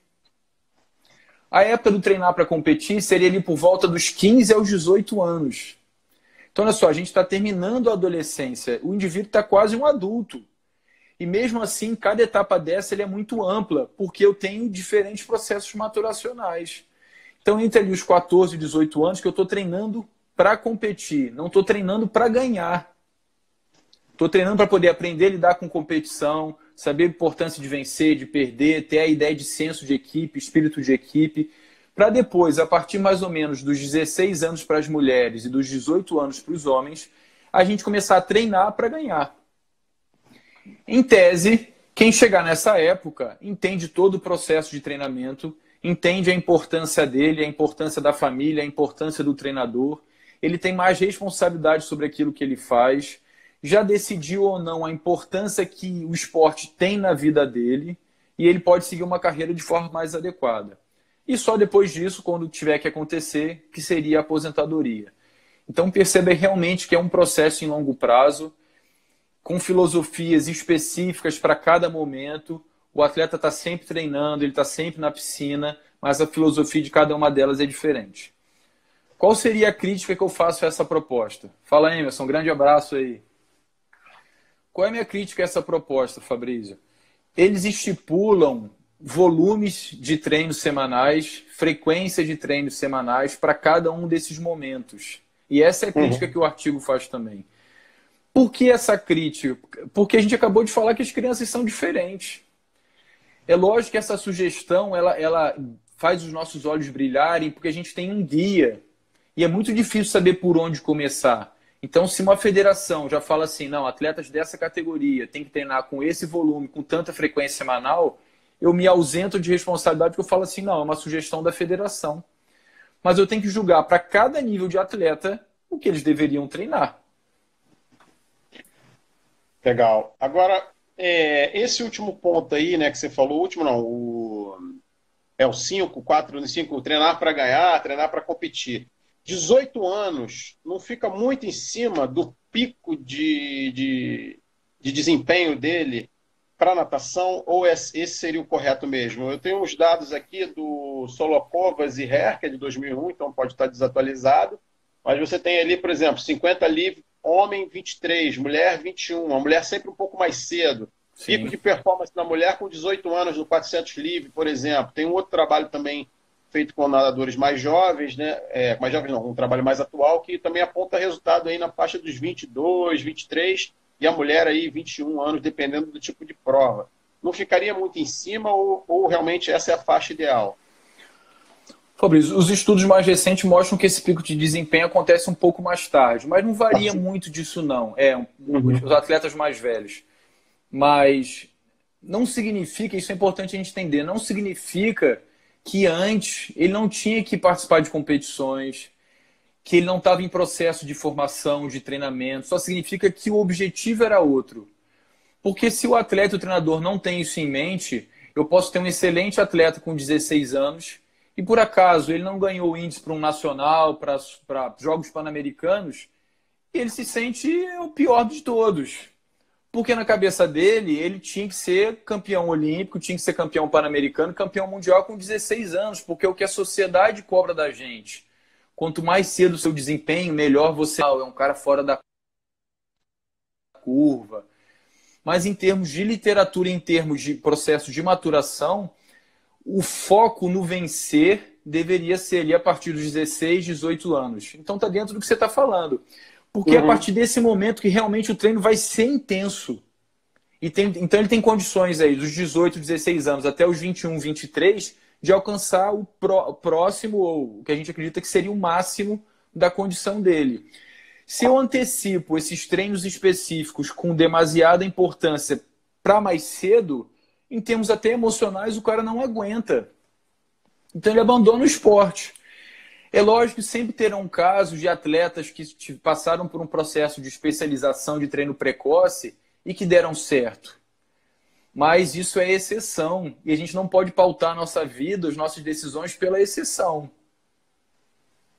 A época do treinar para competir seria ali por volta dos 15 aos 18 anos. Então, olha só, a gente está terminando a adolescência, o indivíduo está quase um adulto. E mesmo assim, cada etapa dessa ele é muito ampla, porque eu tenho diferentes processos maturacionais. Então, entre ali os 14 e 18 anos, que eu estou treinando para competir, não estou treinando para ganhar. Estou treinando para poder aprender a lidar com competição, saber a importância de vencer, de perder, ter a ideia de senso de equipe, espírito de equipe para depois, a partir mais ou menos dos 16 anos para as mulheres e dos 18 anos para os homens, a gente começar a treinar para ganhar. Em tese, quem chegar nessa época entende todo o processo de treinamento, entende a importância dele, a importância da família, a importância do treinador, ele tem mais responsabilidade sobre aquilo que ele faz, já decidiu ou não a importância que o esporte tem na vida dele e ele pode seguir uma carreira de forma mais adequada. E só depois disso, quando tiver que acontecer, que seria a aposentadoria. Então perceba realmente que é um processo em longo prazo, com filosofias específicas para cada momento. O atleta está sempre treinando, ele está sempre na piscina, mas a filosofia de cada uma delas é diferente. Qual seria a crítica que eu faço a essa proposta? Fala, Emerson, um grande abraço aí. Qual é a minha crítica a essa proposta, Fabrício? Eles estipulam volumes de treinos semanais, frequência de treinos semanais para cada um desses momentos. E essa é a crítica uhum. que o artigo faz também. Por que essa crítica? Porque a gente acabou de falar que as crianças são diferentes. É lógico que essa sugestão ela, ela faz os nossos olhos brilharem porque a gente tem um guia. E é muito difícil saber por onde começar. Então, se uma federação já fala assim, não, atletas dessa categoria tem que treinar com esse volume, com tanta frequência semanal, eu me ausento de responsabilidade porque eu falo assim, não, é uma sugestão da federação. Mas eu tenho que julgar para cada nível de atleta o que eles deveriam treinar. Legal. Agora, é, esse último ponto aí, né, que você falou, o último não, o, é o 5, 4, 5, treinar para ganhar, treinar para competir. 18 anos não fica muito em cima do pico de, de, de desempenho dele para natação ou esse seria o correto mesmo? Eu tenho uns dados aqui do Solokovas e Her, que é de 2001, então pode estar desatualizado, mas você tem ali, por exemplo, 50 livre, homem 23, mulher 21, a mulher sempre um pouco mais cedo. Sim. Pico de performance da mulher com 18 anos no 400 livre, por exemplo. Tem um outro trabalho também feito com nadadores mais jovens, né? É, mais jovens não, um trabalho mais atual, que também aponta resultado aí na faixa dos 22, 23, e a mulher aí 21 anos, dependendo do tipo de prova. Não ficaria muito em cima ou, ou realmente essa é a faixa ideal? Fabrício, os estudos mais recentes mostram que esse pico de desempenho acontece um pouco mais tarde, mas não varia muito disso não. É, uhum. os atletas mais velhos. Mas não significa, isso é importante a gente entender, não significa que antes ele não tinha que participar de competições, que ele não estava em processo de formação, de treinamento, só significa que o objetivo era outro. Porque se o atleta e o treinador não tem isso em mente, eu posso ter um excelente atleta com 16 anos e por acaso ele não ganhou o índice para um nacional, para Jogos Pan-Americanos, ele se sente o pior de todos. Porque na cabeça dele, ele tinha que ser campeão olímpico, tinha que ser campeão pan-americano, campeão mundial com 16 anos, porque é o que a sociedade cobra da gente. Quanto mais cedo o seu desempenho, melhor você. É um cara fora da curva. Mas em termos de literatura, em termos de processo de maturação, o foco no vencer deveria ser ali a partir dos 16, 18 anos. Então está dentro do que você está falando. Porque uhum. é a partir desse momento que realmente o treino vai ser intenso. E tem, então ele tem condições aí, dos 18, 16 anos até os 21, 23, de alcançar o pró, próximo, ou o que a gente acredita que seria o máximo da condição dele. Se eu antecipo esses treinos específicos com demasiada importância para mais cedo, em termos até emocionais, o cara não aguenta. Então ele abandona o esporte. É lógico que sempre terão casos de atletas que passaram por um processo de especialização de treino precoce e que deram certo. Mas isso é exceção e a gente não pode pautar nossa vida, as nossas decisões pela exceção.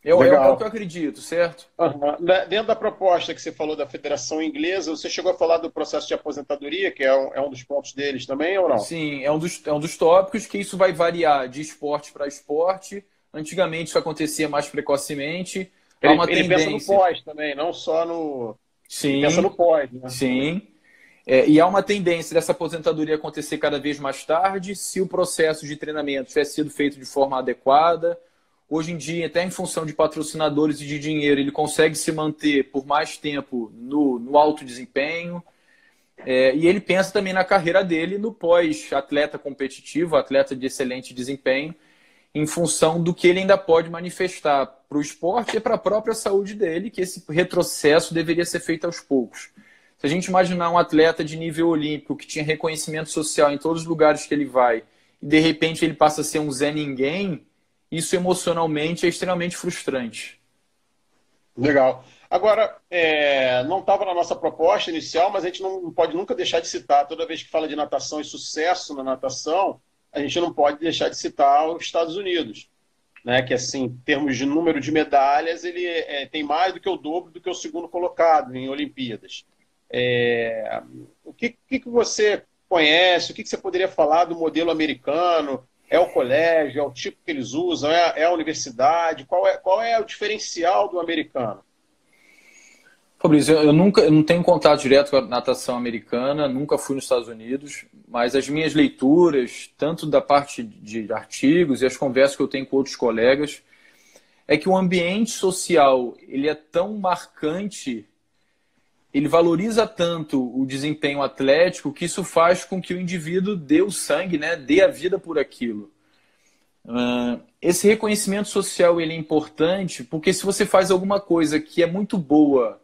É, é, o que eu acredito, certo? Uhum. Dentro da proposta que você falou da Federação Inglesa, você chegou a falar do processo de aposentadoria, que é um, é um dos pontos deles também, ou não? Sim, é um dos, é um dos tópicos que isso vai variar de esporte para esporte Antigamente isso acontecia mais precocemente. Ele, uma ele tendência... pensa no pós também, não só no. Sim. Ele pensa no pós, né? Sim. É, e há uma tendência dessa aposentadoria acontecer cada vez mais tarde, se o processo de treinamento tiver sido feito de forma adequada. Hoje em dia, até em função de patrocinadores e de dinheiro, ele consegue se manter por mais tempo no, no alto desempenho. É, e ele pensa também na carreira dele no pós-atleta competitivo, atleta de excelente desempenho em função do que ele ainda pode manifestar para o esporte e para a própria saúde dele, que esse retrocesso deveria ser feito aos poucos. Se a gente imaginar um atleta de nível olímpico que tinha reconhecimento social em todos os lugares que ele vai, e de repente ele passa a ser um Zé Ninguém, isso emocionalmente é extremamente frustrante. Legal. Agora, é, não estava na nossa proposta inicial, mas a gente não pode nunca deixar de citar, toda vez que fala de natação e sucesso na natação, a gente não pode deixar de citar os Estados Unidos, né? que, assim, em termos de número de medalhas, ele é, tem mais do que o dobro do que o segundo colocado em Olimpíadas. É, o que, que, você conhece, o que, que você poderia falar do modelo americano? É o colégio, é o tipo que eles usam, é, é a universidade? Qual é, qual é o diferencial do americano? Fabrício, eu nunca eu não tenho contato direto com a natação americana, nunca fui nos Estados Unidos, mas as minhas leituras, tanto da parte de artigos e as conversas que eu tenho com outros colegas, é que o ambiente social ele é tão marcante, ele valoriza tanto o desempenho atlético que isso faz com que o indivíduo dê o sangue, né, dê a vida por aquilo. esse reconhecimento social ele é importante porque se você faz alguma coisa que é muito boa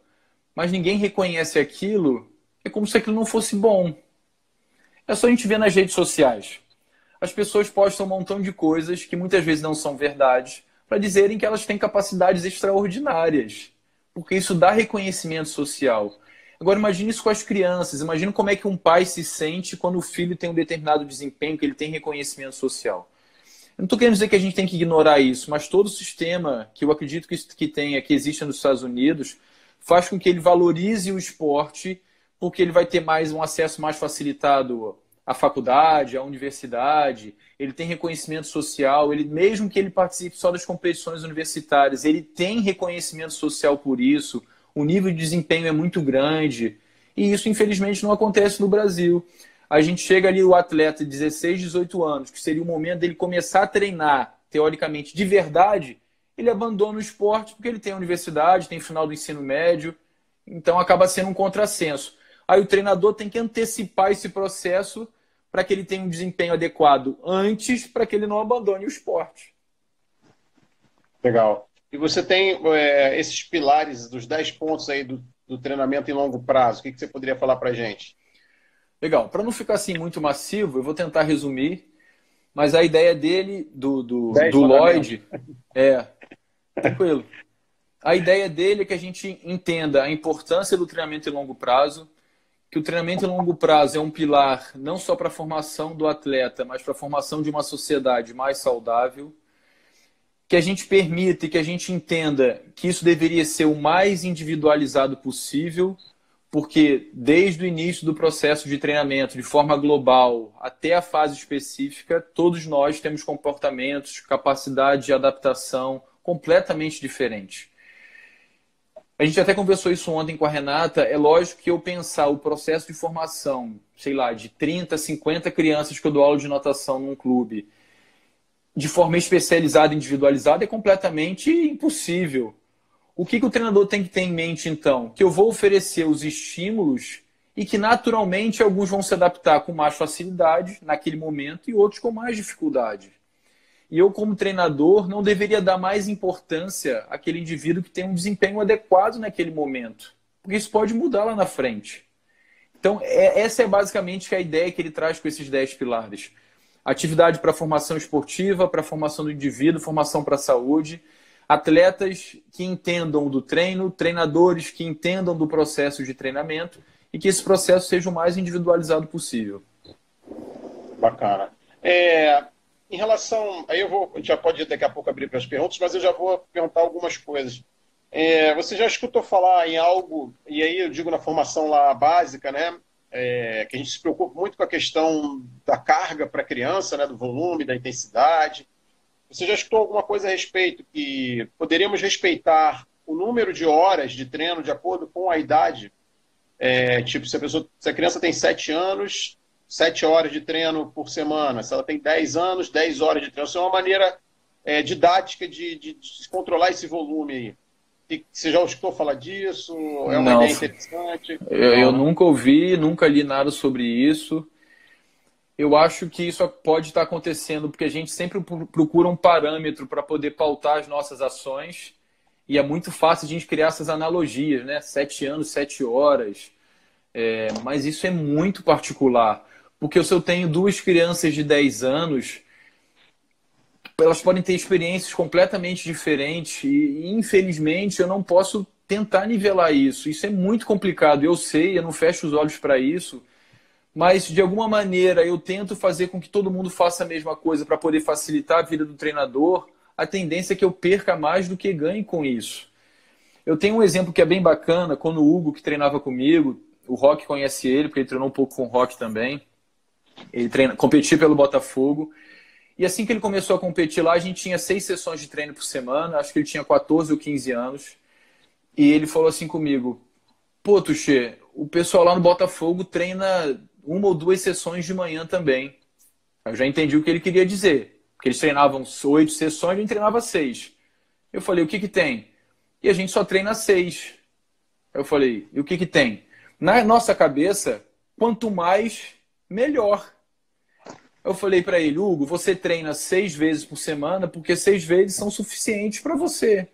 mas ninguém reconhece aquilo, é como se aquilo não fosse bom. É só a gente ver nas redes sociais. As pessoas postam um montão de coisas que muitas vezes não são verdade para dizerem que elas têm capacidades extraordinárias, porque isso dá reconhecimento social. Agora imagine isso com as crianças, imagine como é que um pai se sente quando o filho tem um determinado desempenho, que ele tem reconhecimento social. Eu não estou querendo dizer que a gente tem que ignorar isso, mas todo o sistema que eu acredito que, que tenha, que existe nos Estados Unidos, faz com que ele valorize o esporte, porque ele vai ter mais um acesso mais facilitado à faculdade, à universidade, ele tem reconhecimento social, ele mesmo que ele participe só das competições universitárias, ele tem reconhecimento social por isso, o nível de desempenho é muito grande, e isso infelizmente não acontece no Brasil. A gente chega ali o atleta de 16, 18 anos, que seria o momento dele começar a treinar teoricamente, de verdade, ele abandona o esporte porque ele tem a universidade, tem final do ensino médio, então acaba sendo um contrassenso. Aí o treinador tem que antecipar esse processo para que ele tenha um desempenho adequado antes, para que ele não abandone o esporte. Legal. E você tem é, esses pilares dos 10 pontos aí do, do treinamento em longo prazo. O que, que você poderia falar para a gente? Legal. Para não ficar assim muito massivo, eu vou tentar resumir. Mas a ideia dele, do, do, do Lloyd, é. Tranquilo. A ideia dele é que a gente entenda a importância do treinamento em longo prazo, que o treinamento em longo prazo é um pilar não só para a formação do atleta, mas para a formação de uma sociedade mais saudável que a gente permita e que a gente entenda que isso deveria ser o mais individualizado possível, porque desde o início do processo de treinamento, de forma global, até a fase específica, todos nós temos comportamentos, capacidade de adaptação completamente diferentes. A gente até conversou isso ontem com a Renata. É lógico que eu pensar o processo de formação, sei lá, de 30, 50 crianças que eu dou aula de natação num clube, de forma especializada, individualizada, é completamente impossível. O que, que o treinador tem que ter em mente, então? Que eu vou oferecer os estímulos e que, naturalmente, alguns vão se adaptar com mais facilidade naquele momento e outros com mais dificuldade. E eu, como treinador, não deveria dar mais importância àquele indivíduo que tem um desempenho adequado naquele momento, porque isso pode mudar lá na frente. Então, é, essa é basicamente a ideia que ele traz com esses 10 pilares atividade para formação esportiva, para formação do indivíduo, formação para a saúde, atletas que entendam do treino, treinadores que entendam do processo de treinamento e que esse processo seja o mais individualizado possível. Bacana. É, em relação. Aí eu vou. Já pode daqui a pouco abrir para as perguntas, mas eu já vou perguntar algumas coisas. É, você já escutou falar em algo, e aí eu digo na formação lá básica, né? é, que a gente se preocupa muito com a questão da carga para a criança, né, do volume, da intensidade. Você já escutou alguma coisa a respeito que poderíamos respeitar o número de horas de treino de acordo com a idade? É, tipo, se a, pessoa, se a criança tem 7 anos, 7 horas de treino por semana. Se ela tem 10 anos, 10 horas de treino. Isso é uma maneira é, didática de, de, de controlar esse volume aí. Você já escutou falar disso? É uma Não, ideia interessante? Eu, eu, nunca ouvi, nunca li nada sobre isso. Eu acho que isso pode estar acontecendo porque a gente sempre procura um parâmetro para poder pautar as nossas ações e é muito fácil a gente criar essas analogias, né? Sete anos, sete horas. É, mas isso é muito particular. Porque se eu tenho duas crianças de 10 anos, elas podem ter experiências completamente diferentes e, infelizmente, eu não posso tentar nivelar isso. Isso é muito complicado, eu sei, eu não fecho os olhos para isso, mas de alguma maneira eu tento fazer com que todo mundo faça a mesma coisa para poder facilitar a vida do treinador. A tendência é que eu perca mais do que ganhe com isso. Eu tenho um exemplo que é bem bacana, quando o Hugo, que treinava comigo, o Rock conhece ele, porque ele treinou um pouco com o Rock também. Ele treina, competia pelo Botafogo. E assim que ele começou a competir lá, a gente tinha seis sessões de treino por semana, acho que ele tinha 14 ou 15 anos. E ele falou assim comigo: Pô, Tuxê, o pessoal lá no Botafogo treina uma ou duas sessões de manhã também. Eu já entendi o que ele queria dizer. Porque eles treinavam oito sessões, a gente treinava seis. Eu falei: O que que tem? E a gente só treina seis. Eu falei: E o que que tem? Na nossa cabeça, quanto mais, melhor. Eu falei para ele, Hugo, você treina seis vezes por semana porque seis vezes são suficientes para você.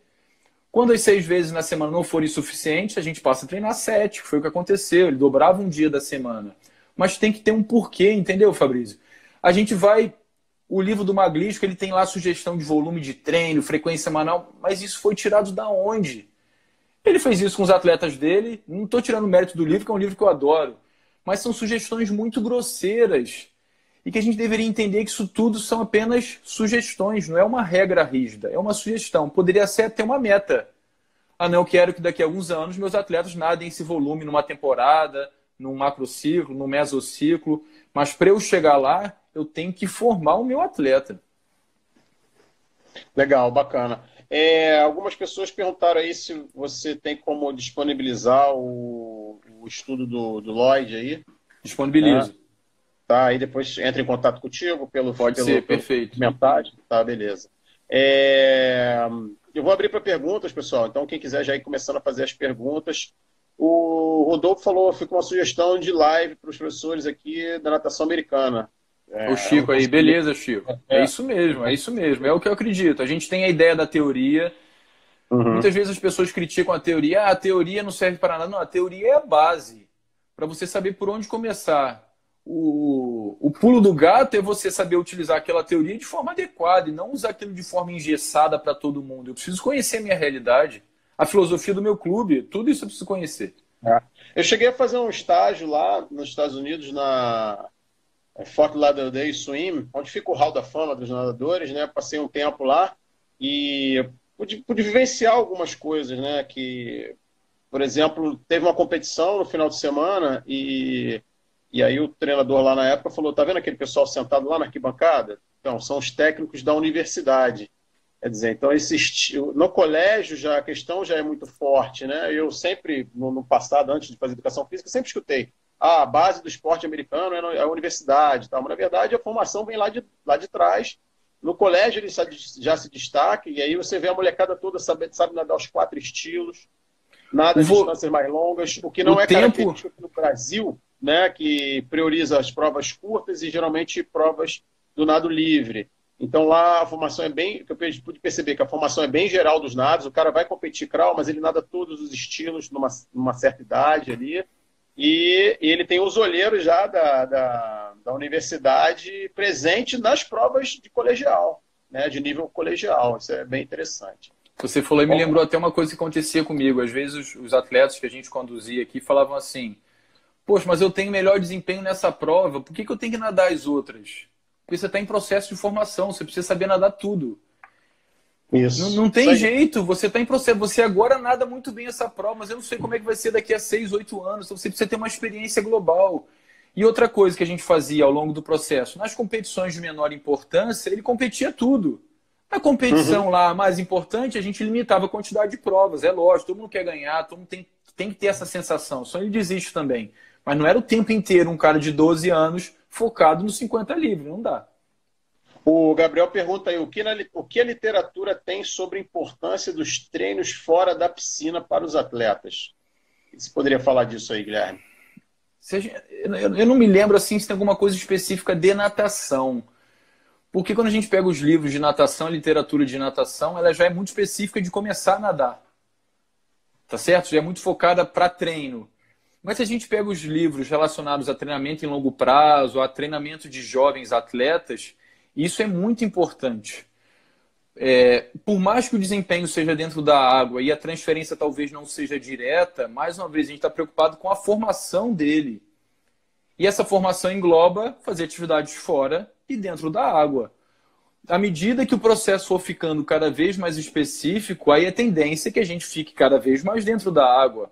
Quando as seis vezes na semana não forem suficientes, a gente passa a treinar sete, foi o que aconteceu. Ele dobrava um dia da semana. Mas tem que ter um porquê, entendeu, Fabrício? A gente vai. O livro do Maglisco, ele tem lá sugestão de volume de treino, frequência semanal, mas isso foi tirado da onde? Ele fez isso com os atletas dele. Não estou tirando mérito do livro, que é um livro que eu adoro. Mas são sugestões muito grosseiras e que a gente deveria entender que isso tudo são apenas sugestões, não é uma regra rígida, é uma sugestão. Poderia ser até uma meta. Ah, não, eu quero que daqui a alguns anos meus atletas nadem esse volume numa temporada, num macrociclo, num mesociclo, mas para eu chegar lá, eu tenho que formar o meu atleta. Legal, bacana. É, algumas pessoas perguntaram aí se você tem como disponibilizar o, o estudo do, do Lloyd aí. Disponibilizo. Tá, aí depois entra em contato contigo pelo Pode pelo, ser, perfeito. Mensagem, tá, beleza. É... Eu vou abrir para perguntas, pessoal. Então, quem quiser já ir começando a fazer as perguntas. O Rodolfo falou, ficou uma sugestão de live para os professores aqui da natação americana. É, o Chico aí, beleza, Chico. É. é. isso mesmo, é isso mesmo. É o que eu acredito. A gente tem a ideia da teoria. Uhum. Muitas vezes as pessoas criticam a teoria. Ah, a teoria não serve para nada. Não, a teoria é a base para você saber por onde começar. O, o pulo do gato é você saber utilizar aquela teoria de forma adequada e não usar aquilo de forma engessada para todo mundo. Eu preciso conhecer a minha realidade, a filosofia do meu clube, tudo isso eu preciso conhecer. É. Eu cheguei a fazer um estágio lá nos Estados Unidos na é, Fort Lauderdale Swim, onde fica o hall da fama dos nadadores, né? Passei um tempo lá e pude, pude vivenciar algumas coisas, né? Que, por exemplo, teve uma competição no final de semana e e aí o treinador lá na época falou: tá vendo aquele pessoal sentado lá na arquibancada? Então, são os técnicos da universidade. Quer dizer, então esse no colégio já a questão já é muito forte, né? Eu sempre no, passado, antes de fazer educação física, sempre escutei: ah, a base do esporte americano é a universidade, tá? Mas na verdade a formação vem lá de lá de trás. No colégio ele já se destaca e aí você vê a molecada toda sabe, sabe nadar os quatro estilos, nada de Vou... distâncias mais longas, o que não o é tempo... característico no Brasil né, que prioriza as provas curtas e geralmente provas do nado livre. Então lá a formação é bem, eu pude perceber que a formação é bem geral dos nados, o cara vai competir crawl, mas ele nada todos os estilos numa, numa certa idade ali, e, e ele tem os olheiros já da, da, da, universidade presente nas provas de colegial, né, de nível colegial, isso é bem interessante. Você falou e me lembrou até uma coisa que acontecia comigo, às vezes os, os atletas que a gente conduzia aqui falavam assim, Poxa, mas eu tenho melhor desempenho nessa prova, por que, que eu tenho que nadar as outras? Porque você está em processo de formação, você precisa saber nadar tudo. Isso. Não, não tem jeito, você está em processo. Você agora nada muito bem essa prova, mas eu não sei como é que vai ser daqui a seis, oito anos. Então você precisa ter uma experiência global. E outra coisa que a gente fazia ao longo do processo, nas competições de menor importância, ele competia tudo. Na competição uhum. lá mais importante, a gente limitava a quantidade de provas. É lógico, todo mundo quer ganhar, todo mundo tem, tem que ter essa sensação. Só ele desiste também. Mas não era o tempo inteiro um cara de 12 anos focado no 50 livre, não dá. O Gabriel pergunta aí, o que, na, o que a literatura tem sobre a importância dos treinos fora da piscina para os atletas? Você poderia falar disso aí, Guilherme? Eu não me lembro assim se tem alguma coisa específica de natação. Porque quando a gente pega os livros de natação, literatura de natação, ela já é muito específica de começar a nadar. Tá certo? Já é muito focada para treino. Mas se a gente pega os livros relacionados a treinamento em longo prazo, a treinamento de jovens atletas, isso é muito importante. É, por mais que o desempenho seja dentro da água e a transferência talvez não seja direta, mais uma vez a gente está preocupado com a formação dele. E essa formação engloba fazer atividades fora e dentro da água. À medida que o processo for ficando cada vez mais específico, aí a tendência é que a gente fique cada vez mais dentro da água.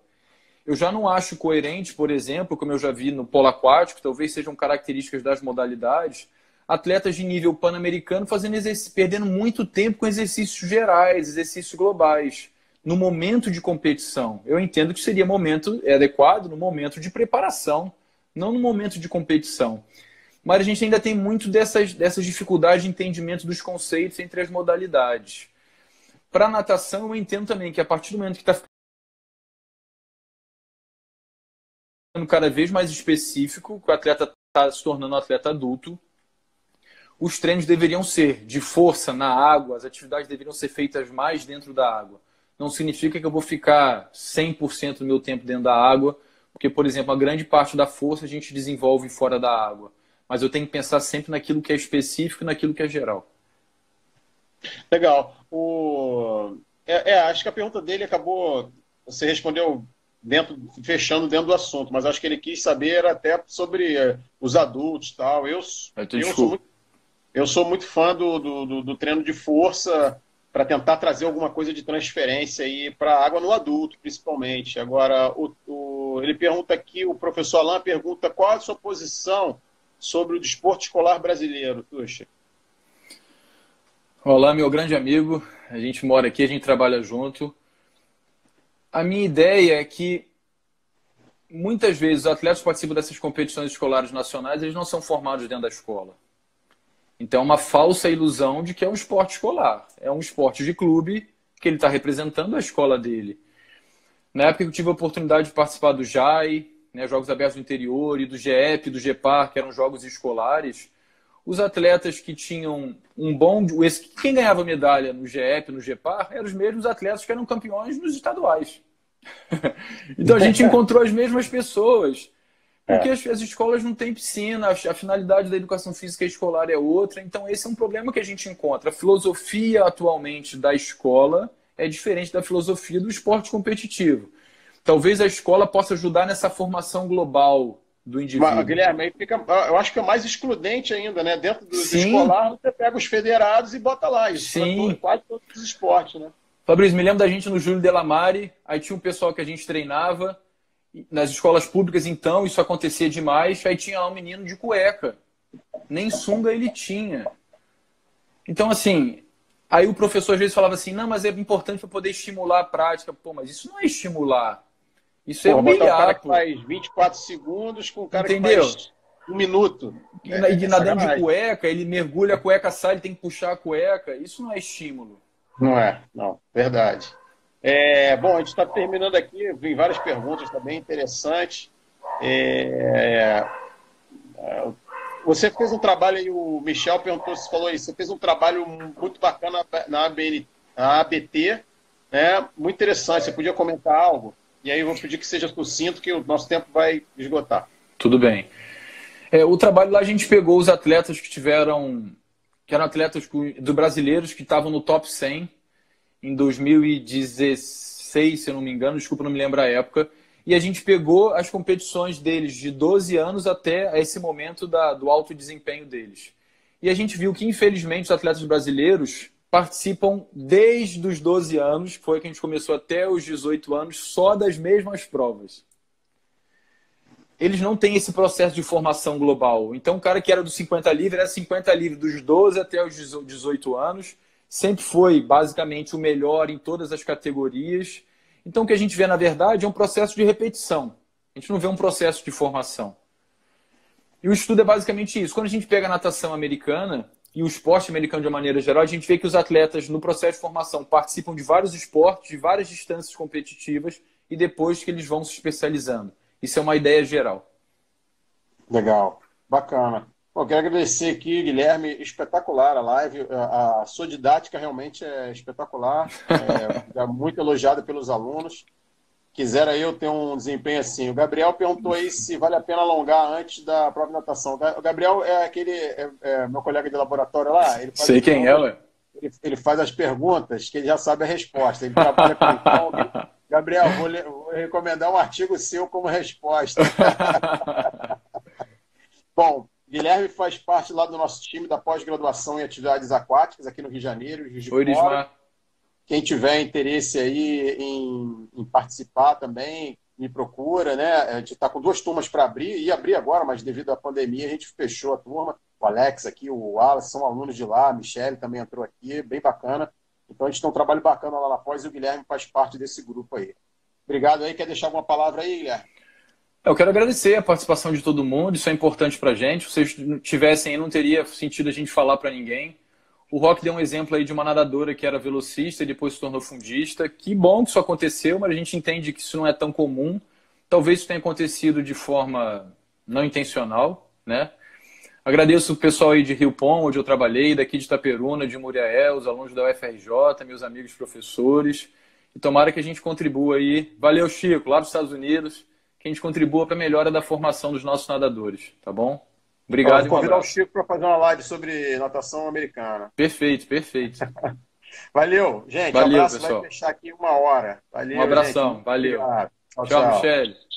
Eu já não acho coerente, por exemplo, como eu já vi no polo aquático, talvez sejam características das modalidades, atletas de nível pan-americano fazendo perdendo muito tempo com exercícios gerais, exercícios globais, no momento de competição. Eu entendo que seria momento é adequado no momento de preparação, não no momento de competição. Mas a gente ainda tem muito dessas, dessas dificuldades de entendimento dos conceitos entre as modalidades. Para natação, eu entendo também que a partir do momento que está cada vez mais específico, que o atleta está se tornando um atleta adulto. Os treinos deveriam ser de força na água, as atividades deveriam ser feitas mais dentro da água. Não significa que eu vou ficar 100% do meu tempo dentro da água, porque, por exemplo, a grande parte da força a gente desenvolve fora da água. Mas eu tenho que pensar sempre naquilo que é específico e naquilo que é geral. Legal. O... É, é, acho que a pergunta dele acabou. Você respondeu dentro, fechando dentro do assunto, mas acho que ele quis saber até sobre eh, os adultos tal. Eu, eu, sou, muito, eu sou muito fã do, do, do treino de força para tentar trazer alguma coisa de transferência aí para água no adulto, principalmente. Agora, o, o, ele pergunta aqui, o professor Alain pergunta qual a sua posição sobre o desporto escolar brasileiro, Tuxa. Olá, meu grande amigo. A gente mora aqui, a gente trabalha junto a minha ideia é que muitas vezes os atletas participam dessas competições escolares nacionais, eles não são formados dentro da escola. Então é uma falsa ilusão de que é um esporte escolar. É um esporte de clube que ele está representando a escola dele. Na época que eu tive a oportunidade de participar do JAI, né, Jogos Abertos do Interior, e do GEP, do GEPAR, que eram jogos escolares, os atletas que tinham um bom. Quem ganhava medalha no GEP, no GEPAR, eram os mesmos atletas que eram campeões nos estaduais. então a gente encontrou as mesmas pessoas. Porque é. as, as, escolas não têm piscina, a, a, finalidade da educação física escolar é outra. Então, esse é um problema que a gente encontra. A filosofia atualmente da escola é diferente da filosofia do esporte competitivo. Talvez a escola possa ajudar nessa formação global do indivíduo. Mas, Guilherme, fica, eu acho que é mais excludente ainda, né? Dentro do, do escolar, você pega os federados e bota lá. Isso Sim. quase todos os esportes, né? Fabrício, me lembro da gente no Júlio Delamare, aí tinha um pessoal que a gente treinava, nas escolas públicas, então, isso acontecia demais, aí tinha lá um menino de cueca. Nem sunga ele tinha. Então, assim, aí o professor às vezes falava assim, não, mas é importante para poder estimular a prática. Pô, mas isso não é estimular. Isso é humilhar. O cara que faz 24 segundos com o cara Entendeu? que faz um minuto. E, é, e nadando de cueca, ele mergulha, a cueca sai, ele tem que puxar a cueca. Isso não é estímulo. Não é, não. Verdade. É, bom, a gente está terminando aqui, vem várias perguntas também interessantes. É, é, você fez um trabalho aí, o Michel perguntou, você falou isso, você fez um trabalho muito bacana na, ABN, na ABT, né? muito interessante, você podia comentar algo? E aí eu vou pedir que seja sucinto, que o nosso tempo vai esgotar. Tudo bem. É, o trabalho lá a gente pegou os atletas que tiveram, que eram atletas do brasileiros que estavam no top 100 em 2016, se eu não me engano, desculpa, não me lembro a época. E a gente pegou as competições deles de 12 anos até esse momento da, do alto desempenho deles. E a gente viu que, infelizmente, os atletas brasileiros participam desde os 12 anos, foi que a gente começou até os 18 anos, só das mesmas provas. Eles não têm esse processo de formação global. Então, o cara que era do 50 livre era 50 livre dos 12 até os 18 anos sempre foi basicamente o melhor em todas as categorias. Então, o que a gente vê, na verdade, é um processo de repetição. A gente não vê um processo de formação. E o estudo é basicamente isso. Quando a gente pega a natação americana e o esporte americano de uma maneira geral, a gente vê que os atletas, no processo de formação, participam de vários esportes, de várias distâncias competitivas e depois que eles vão se especializando. Isso é uma ideia geral. Legal, bacana. Bom, quero agradecer aqui, Guilherme, espetacular a live. A, sua didática realmente é espetacular, é, é muito elogiada pelos alunos. Quisera eu ter um desempenho assim. O Gabriel perguntou aí se vale a pena alongar antes da própria natação. O Gabriel é aquele, é, é meu colega de laboratório lá. Sei quem é, ué. Ele, ele, faz as perguntas que ele já sabe a resposta. Ele trabalha com então, Gabriel, vou, vou recomendar um artigo seu como resposta. Bom, Guilherme faz parte lá do nosso time da pós-graduação em atividades aquáticas aqui no Rio de Janeiro, Rio de Oi, Fora. Quem tiver interesse aí em, em, participar também, me procura, né? A gente está com duas turmas para abrir, ia abrir agora, mas devido à pandemia a gente fechou a turma. O Alex aqui, o Wallace são alunos de lá, a Michelle também entrou aqui, bem bacana. Então a gente tem um trabalho bacana lá na pós e o Guilherme faz parte desse grupo aí. Obrigado aí. Quer deixar alguma palavra aí, Guilherme? Eu quero agradecer a participação de todo mundo, isso é importante para a gente. Se vocês tivessem não teria sentido a gente falar para ninguém. O Rock deu um exemplo aí de uma nadadora que era velocista e depois se tornou fundista. Que bom que isso aconteceu, mas a gente entende que isso não é tão comum. Talvez isso tenha acontecido de forma não intencional, né? Agradeço o pessoal aí de Rio Pom, onde eu trabalhei, daqui de Itaperuna, de Muriaé, os alunos da UFRJ, meus amigos professores. E tomara que a gente contribua aí. Valeu, Chico, lá dos Estados Unidos que a gente contribua para a melhora da formação dos nossos nadadores, tá bom? Obrigado. Vou convidar um o Chico para fazer uma live sobre natação americana. Perfeito, perfeito. Valeu, gente. Valeu, um abraço. Pessoal. Vai fechar aqui uma hora. Valeu, um abração. Gente. Valeu. Tchau, tchau, tchau, Michele.